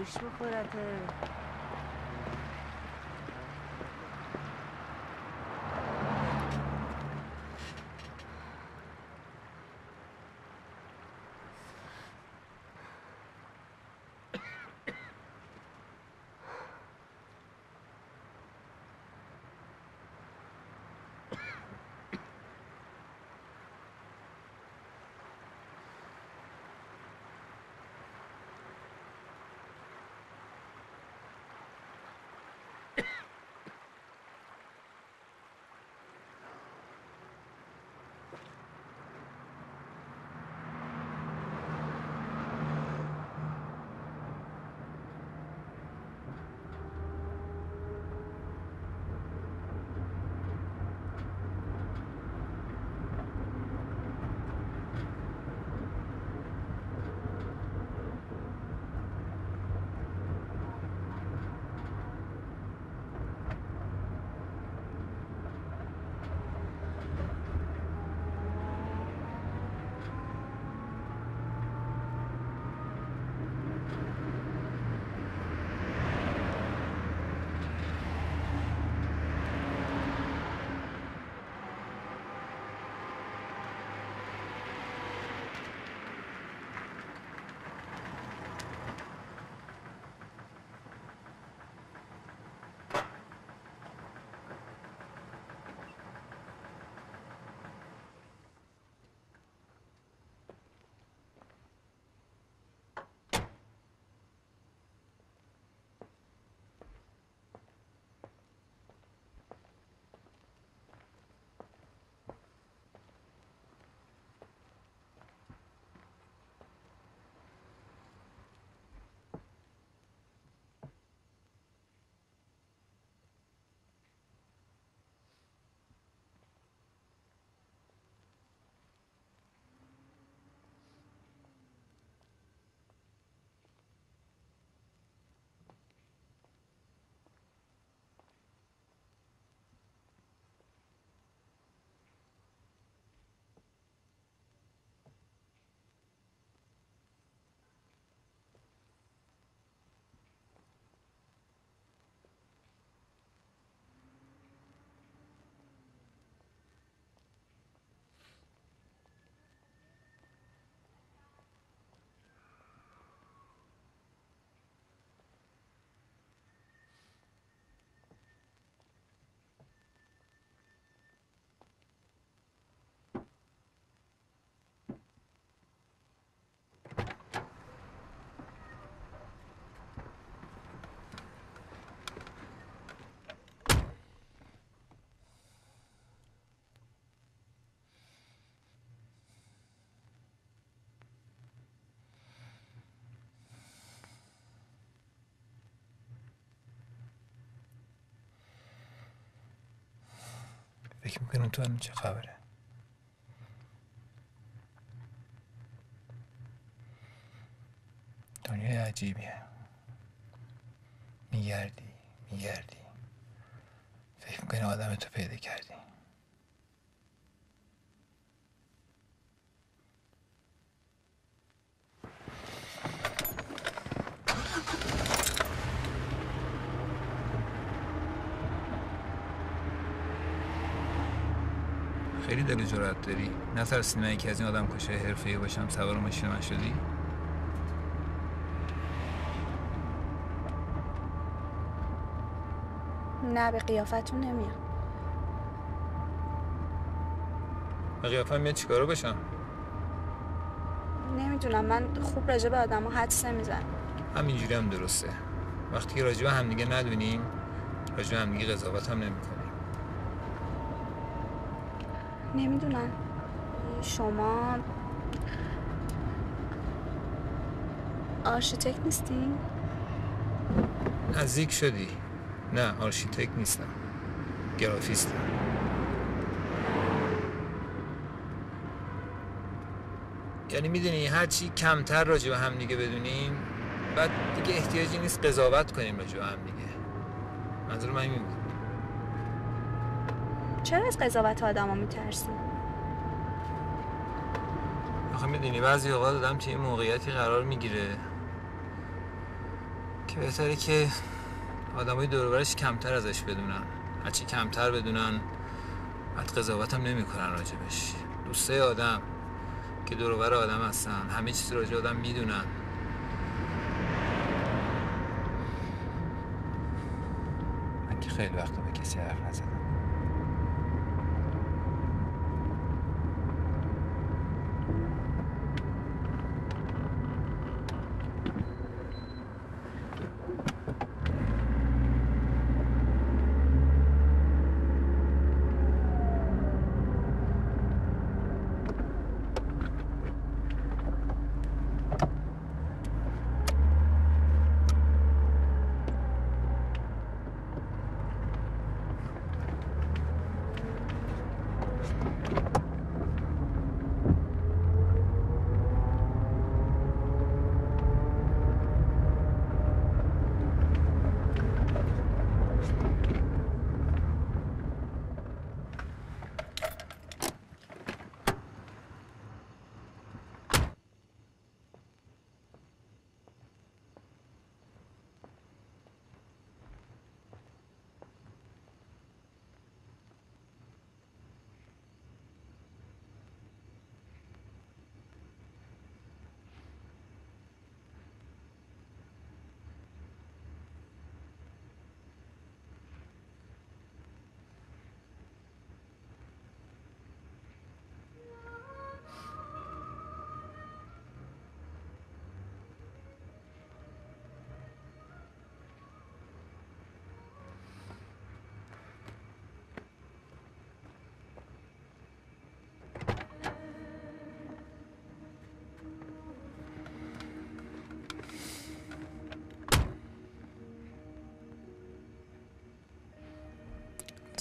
说回来他。فکر می‌کنم تو چه خبره؟ دنیای عجیبیه. میگردی میگردی. فکر می‌کنی آدم تو پیدا کردی خیلی دل و جرأت داری؟ نترسی من یکی از این آدم کشه حرفه‌ای باشم سوار ماشین من شدی؟ نه به قیافتون نمیام. به قیافم میاد چیکارو باشم نمی‌دونم من خوب راجع به آدم حدس نمی‌زنم. همینجوری هم درسته. وقتی که راجع به همدیگه ندونیم راجع به همدیگه قضاوت هم نمی‌کنیم. نمی‌دونم شما آرشیتکت نیستین؟ نزدیک شدی. نه آرشیتکت نیستم. گرافیستم یعنی می‌دونی هرچی کمتر راجع به هم دیگه بدونیم بعد دیگه احتیاجی نیست قضاوت کنیم راجع به هم دیگه. منظور من این بود. چرا از قضاوت آدم ها میترسین؟ آخه می‌دونی بعضی اوقات آدم توی موقعیتی قرار می‌گیره که بهتره که آدمای دور و برش کمتر ازش بدونن. هرچی کمتر بدونن بعد قضاوت هم نمی‌کنن راجبش. دوستای آدم که دور و بر آدم هستن همه چیز راجع آدم می‌دونن. من که خیلی وقت به کسی حرف نزدم.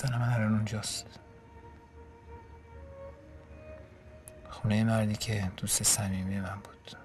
زن من الان اونجاست. خونه مردی که دوست صمیمی من بود.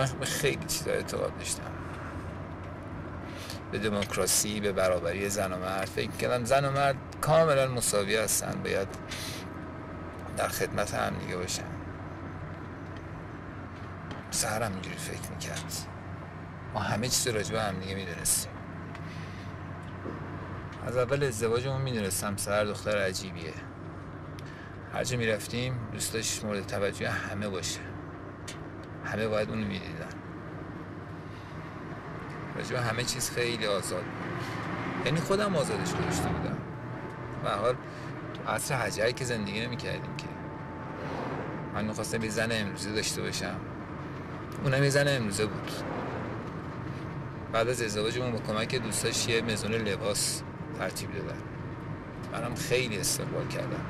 من به خیلی چیزا اعتقاد داشتم. به دموکراسی به برابری زن و مرد. فکر کردم زن و مرد کاملا مساوی هستن باید در خدمت هم دیگه باشن. سهرم اینجوری فکر می‌کرد. ما همه چیز راجع به هم دیگه می‌دونستیم. از اول ازدواجمون می‌دونستم سهر دختر عجیبیه. هر جا می‌رفتیم دوست داشت مورد توجه همه باشه. همه باید اونو می‌دیدن. راجع به همه چیز خیلی آزاد یعنی خودم آزادش گذاشته بودم. هر حال تو عصر حجری که زندگی نمی‌کردیم که. من می‌خواستم یه زن داشته باشم. اونم یه زن امروزه بود. بعد از ازدواجمون با کمک دوستاش یه مزون لباس ترتیب دادن. منم خیلی استقبال کردم.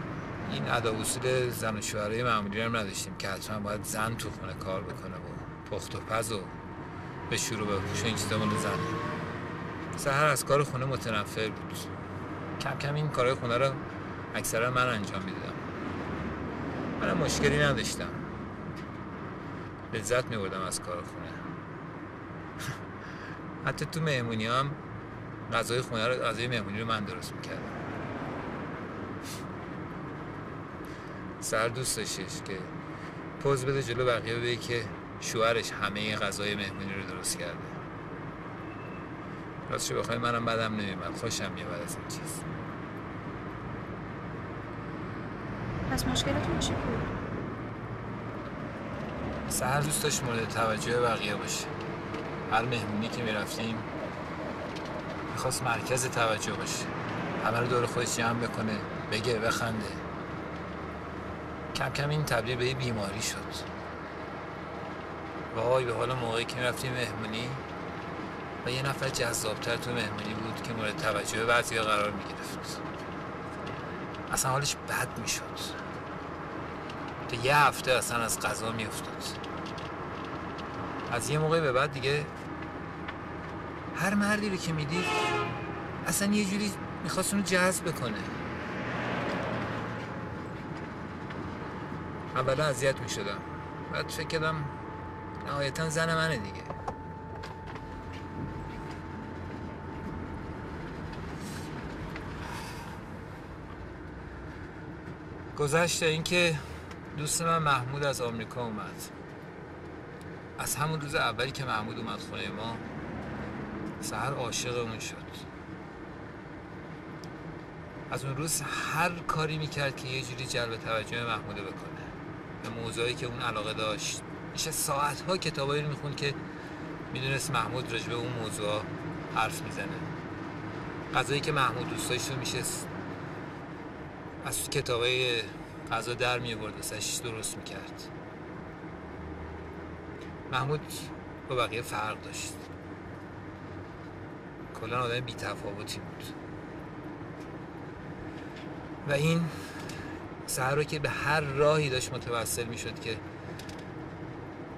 این ادا اصول زن و شوهرای معمولی هم نداشتیم که حتما باید زن تو خونه کار بکنه و پخت و پز و به شروع بپوشه این چیزا مال زنه سهر از کار خونه متنفر بود. کم کم این کارهای خونه رو اکثرا من انجام می‌دادم. منم مشکلی نداشتم. لذت میبردم از کار خونه. *laughs* حتی تو مهمونی هم غذای خونه رو غذای مهمونی رو من درست می‌کردم. سر دوست داشتش که پوز بده جلو بقیه بگه که شوهرش همه غذای مهمونی رو درست کرده. راستش بخوای منم بدم نمیمد. خوشم میاد از این چیز. پس مشکلتون چی بود؟ سهر دوست داشت مورد توجه بقیه باشه. هر مهمونی که می‌رفتیم می‌خواست مرکز توجه باشه. همه رو دور خودش جمع بکنه بگه بخنده. کم کم این تبدیل به بیماری شد. وای به حال موقعی که می‌رفتیم مهمونی و یه نفر جذابتر تو مهمونی بود که مورد توجه بعضی قرار می‌گرفت. اصلا حالش بد می‌شد. تا یه هفته اصلا از غذا میافتاد. از یه موقع به بعد دیگه هر مردی رو که می‌دید اصلا یه جوری می‌خواست اونو جذب کنه اولا اذیت می‌شدم. بعد فکر کردم نهایتا زن منه دیگه. گذشته اینکه دوست من محمود از آمریکا اومد. از همون روز اولی که محمود اومد خونه ما سهر عاشق اون شد. از اون روز هر کاری می‌کرد که یه جوری جلب توجه محموده بکنه. به موضوعی که اون علاقه داشت. میشه ساعت ها کتابایی رو می‌خوند که می‌دونست محمود راجع به اون موضوع حرف می‌زنه. غذایی که محمود دوست داشت رو میشست از کتابای غذا در می آورد درست می‌کرد. محمود با بقیه فرق داشت. کلا آدم بی تفاوتی بود. و این سهر که به هر راهی داشت متوسل می‌شد که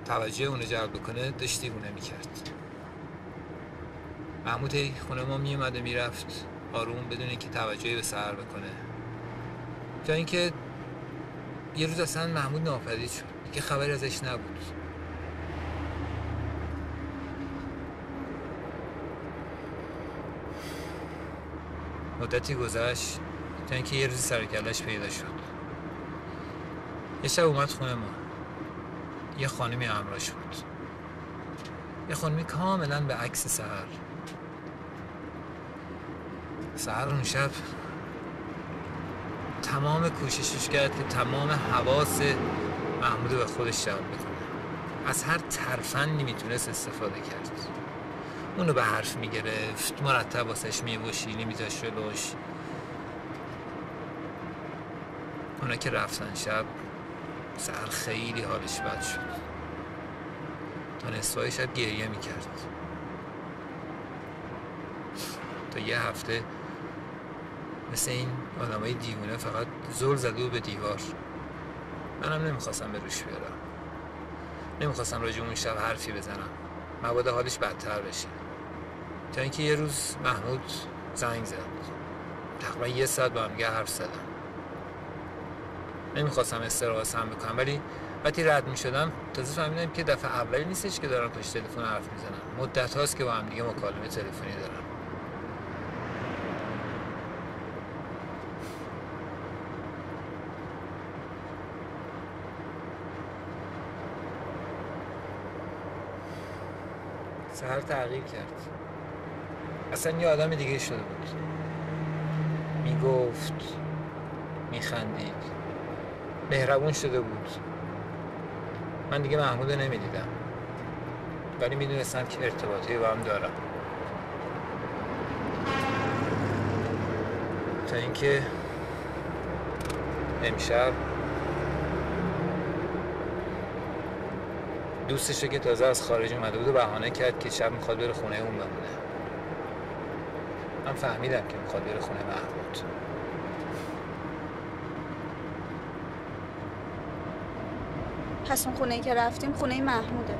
توجه اونو جلب بکنه داشت دیوونه می‌کرد. محمود خونه ما میومد و می‌رفت آروم بدون اینکه توجهی به سهر بکنه. تا اینکه یه روز اصلا محمود ناپدید شد. دیگه خبری ازش نبود. مدتی گذشت تا اینکه یه روزی سرکلش پیدا شد. یه شب اومد خونه ما. یه خانمی همراهش بود. یه خانمی کاملا به عکس سهر. سهر اون شب تمام کوششش کرد که تمام حواس محمود به خودش جلب بکنه. از هر ترفندی می‌تونست استفاده کرد. اونو به حرف می‌گرفت مرتب واسش میبوشینی میذاش جلوش. اونا که رفتن شب سر خیلی حالش بد شد. تا نصفای شب گریه می‌کرد. تا یه هفته مثل این آدمای دیوونه فقط زل زده به دیوار. منم نمی‌خواستم به روش بیارم. نمی‌خواستم راجع اون شب حرفی بزنم. مبادا حالش بدتر بشه. تا اینکه یه روز محمود زنگ زد. تقریبا یه ساعت با هم حرف زدم نمی‌خواستم استراحت هم بکنم ولی وقتی رد می‌شدم تازه فهمیدم که دفعه اولی نیستش که دارم پشت تلفن حرف می‌زنم. مدت هاست که با هم دیگه مکالمه تلفنی دارم. سهر تغییر کرد. اصلا یه آدم دیگه شده بود. می‌گفت میخندید. مهربون شده بود. من دیگه محمود نمی‌دیدم. ولی می‌دونستم که ارتباطی با هم دارم. تا اینکه امشب دوستشه که تازه از خارج اومده بود و بهانه کرد که شب می‌خواد بره خونه اون بمونه. من فهمیدم که می‌خواد بره خونه محمود. پس اون خونه ای که رفتیم خونه محموده.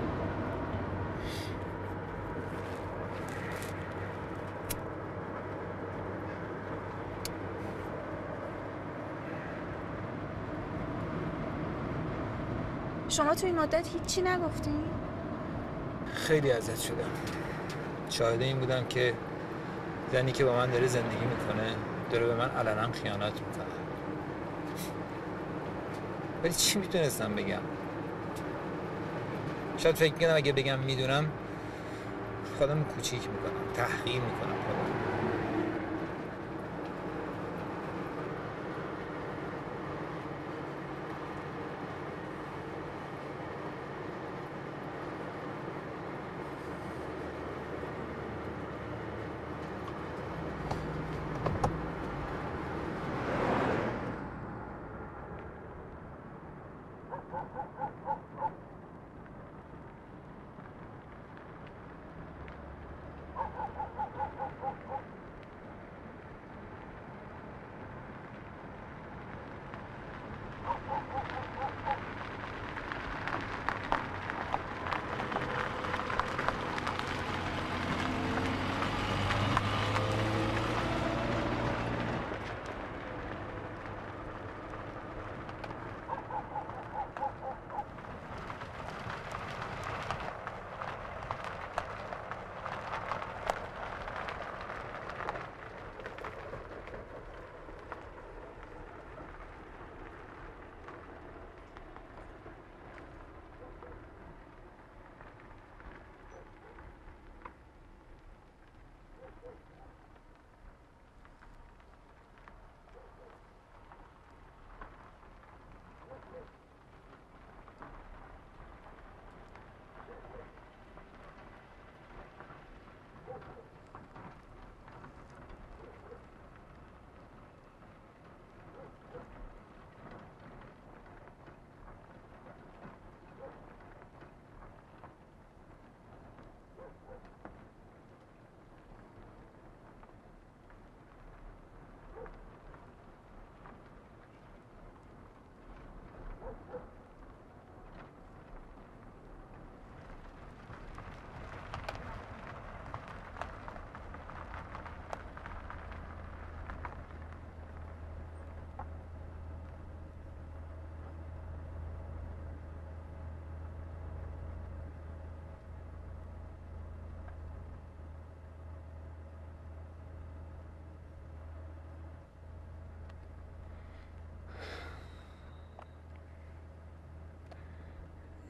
شما توی این مدت هیچی نگفتین؟ خیلی ازت شدم. شاهده این بودم که زنی که با من داره زندگی می‌کنه داره به من علنا خیانت می‌کنه. ولی چی می‌تونستم بگم؟ شاید فکر می‌کنم اگه بگم می‌دونم خودم کوچیک می‌کنم تحقیر می‌کنم خودم.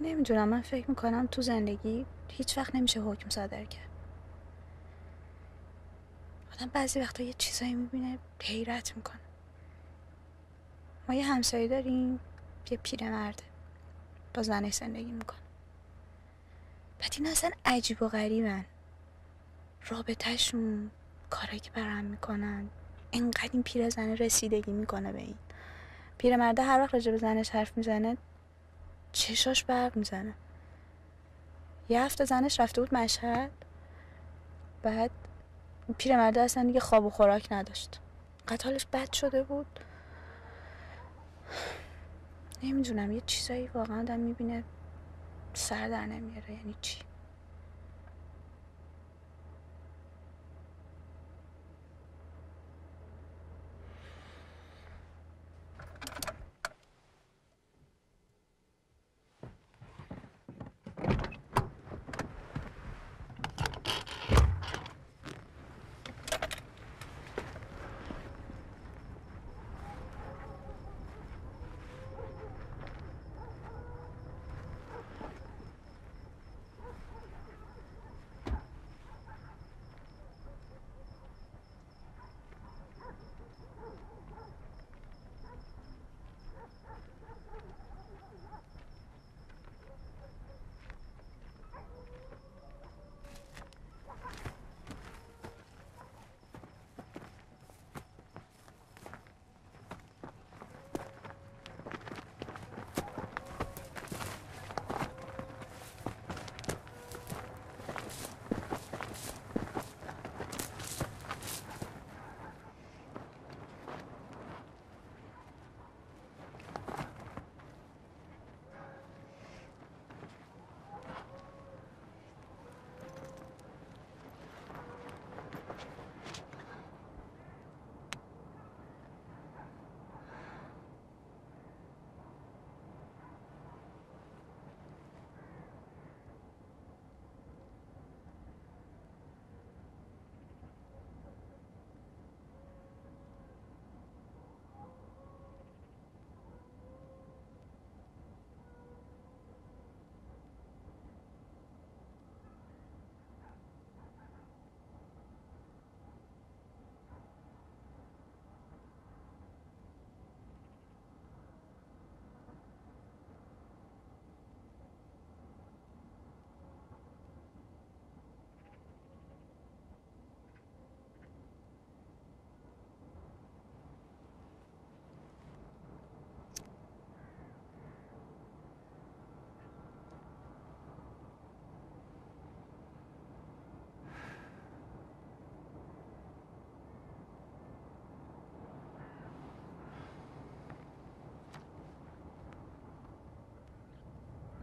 نمی‌دونم من فکر می‌کنم تو زندگی هیچ وقت نمیشه حکم صادر کرد. آدم بعضی وقتا یه چیزایی می‌بینه حیرت می‌کنه. ما یه همسایه داریم یه پیرمرده. با زنش زندگی می‌کنه. بعد این اصلا عجیب و غریبن. رابطهشون کارایی که برام می‌کنن. انقدر این پیرزنه رسیدگی می‌کنه به این. پیرمرده هر وقت راجع به زنش حرف می‌زنه چشاش برق می‌زنه. یه هفته زنش رفته بود مشهد. بعد پیرمرده اصلا دیگه خواب و خوراک نداشت. قد حالش بد شده بود. نمی‌دونم یه چیزایی واقعا آدم می‌بینه سر در نمیاره. یعنی چی؟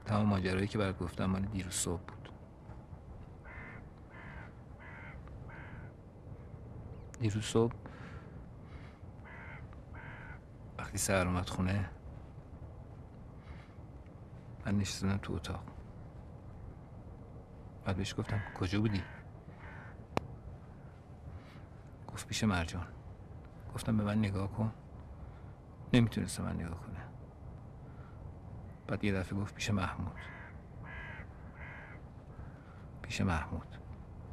تمام ماجرایی که برات گفتم مال دیروز صبح بود. دیروز صبح وقتی سر اومد خونه من نشستم تو اتاق. بعد بهش گفتم کجا بودی؟ گفت پیش مرجان. گفتم به من نگاه کن. نمی‌تونست من نگاه کنه بعد یه دفعه گفت پیش محمود. پیش محمود.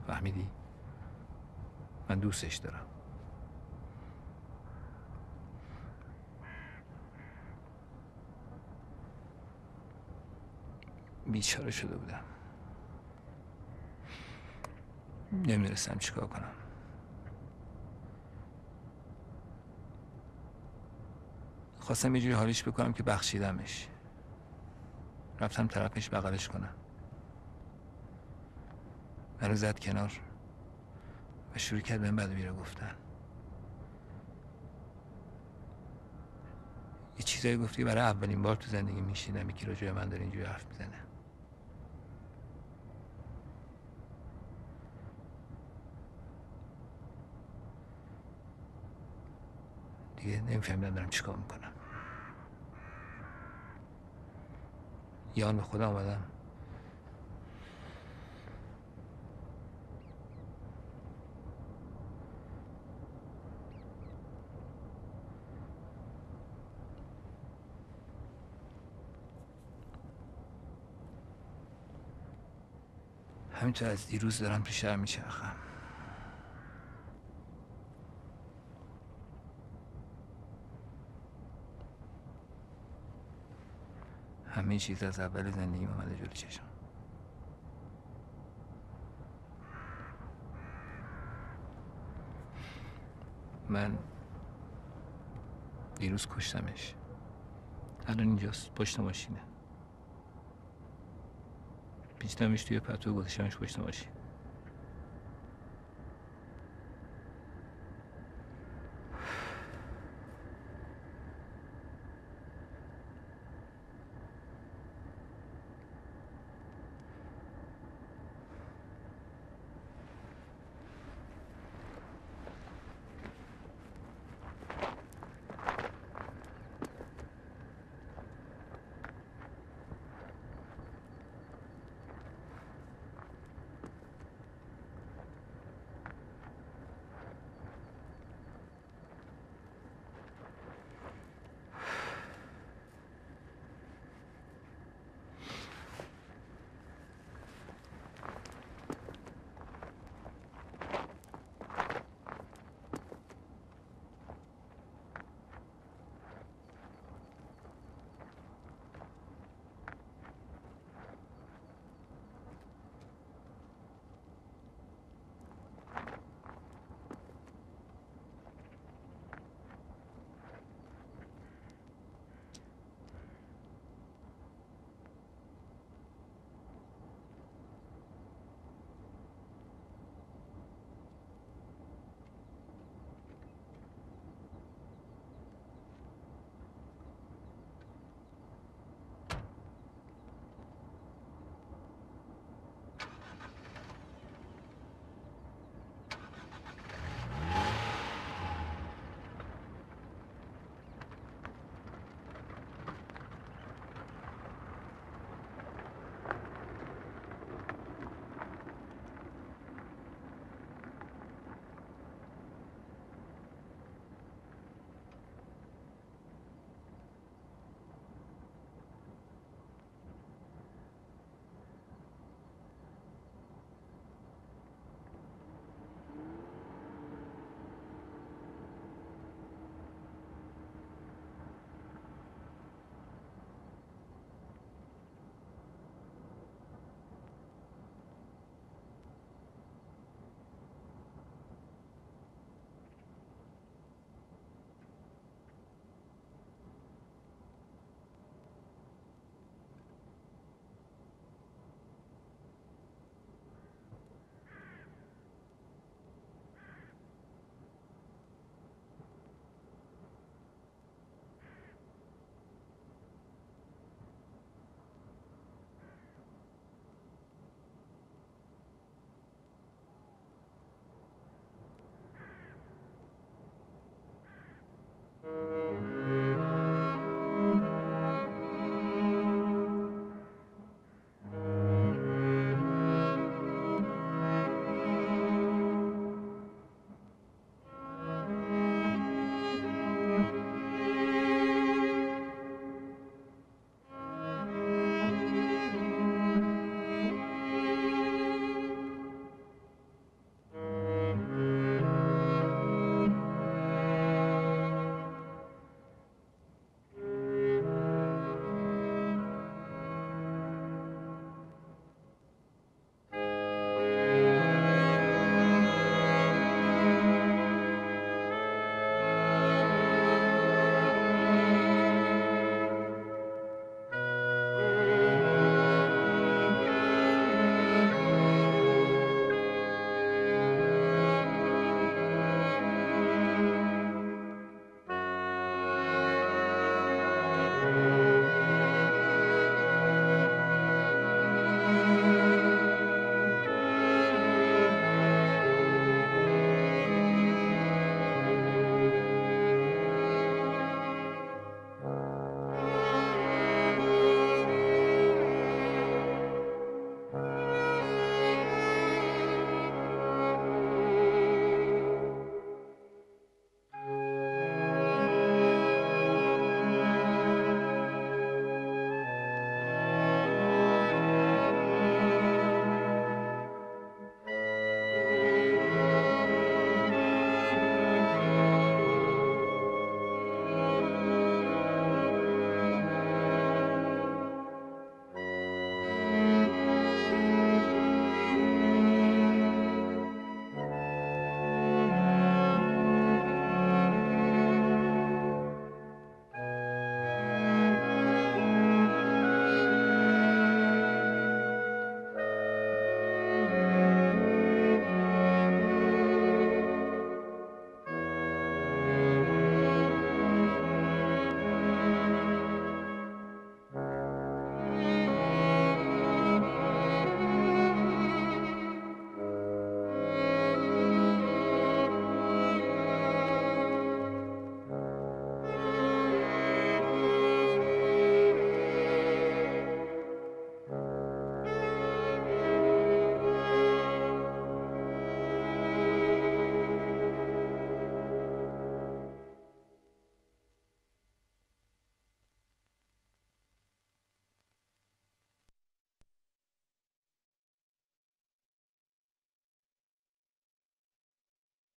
فهمیدی؟ من دوستش دارم. بیچاره شده بودم. نمی‌رسم چیکار کنم. خواستم یه جوری حالیش بکنم که بخشیدمش. رفتم طرفش بغلش کنم. منو زد کنار و شروع کرد به بد میره گفتن. یه چیزایی گفتی برای اولین بار تو زندگی میشیدم یکی راجع من داره اینجوری حرف می‌زنه. دیگه نمیفهمیدم دارم چیکار می‌کنم. یان به خدا آمدم. همینطور از دیروز دارم پیش هم میچرخم. همه چیز از اول زندگی اومده جلو چشم. من دیروز کشتمش. الان اینجاست پشت ماشینه. پیچتمش توی پتو گذاشتمش پشت ماشین.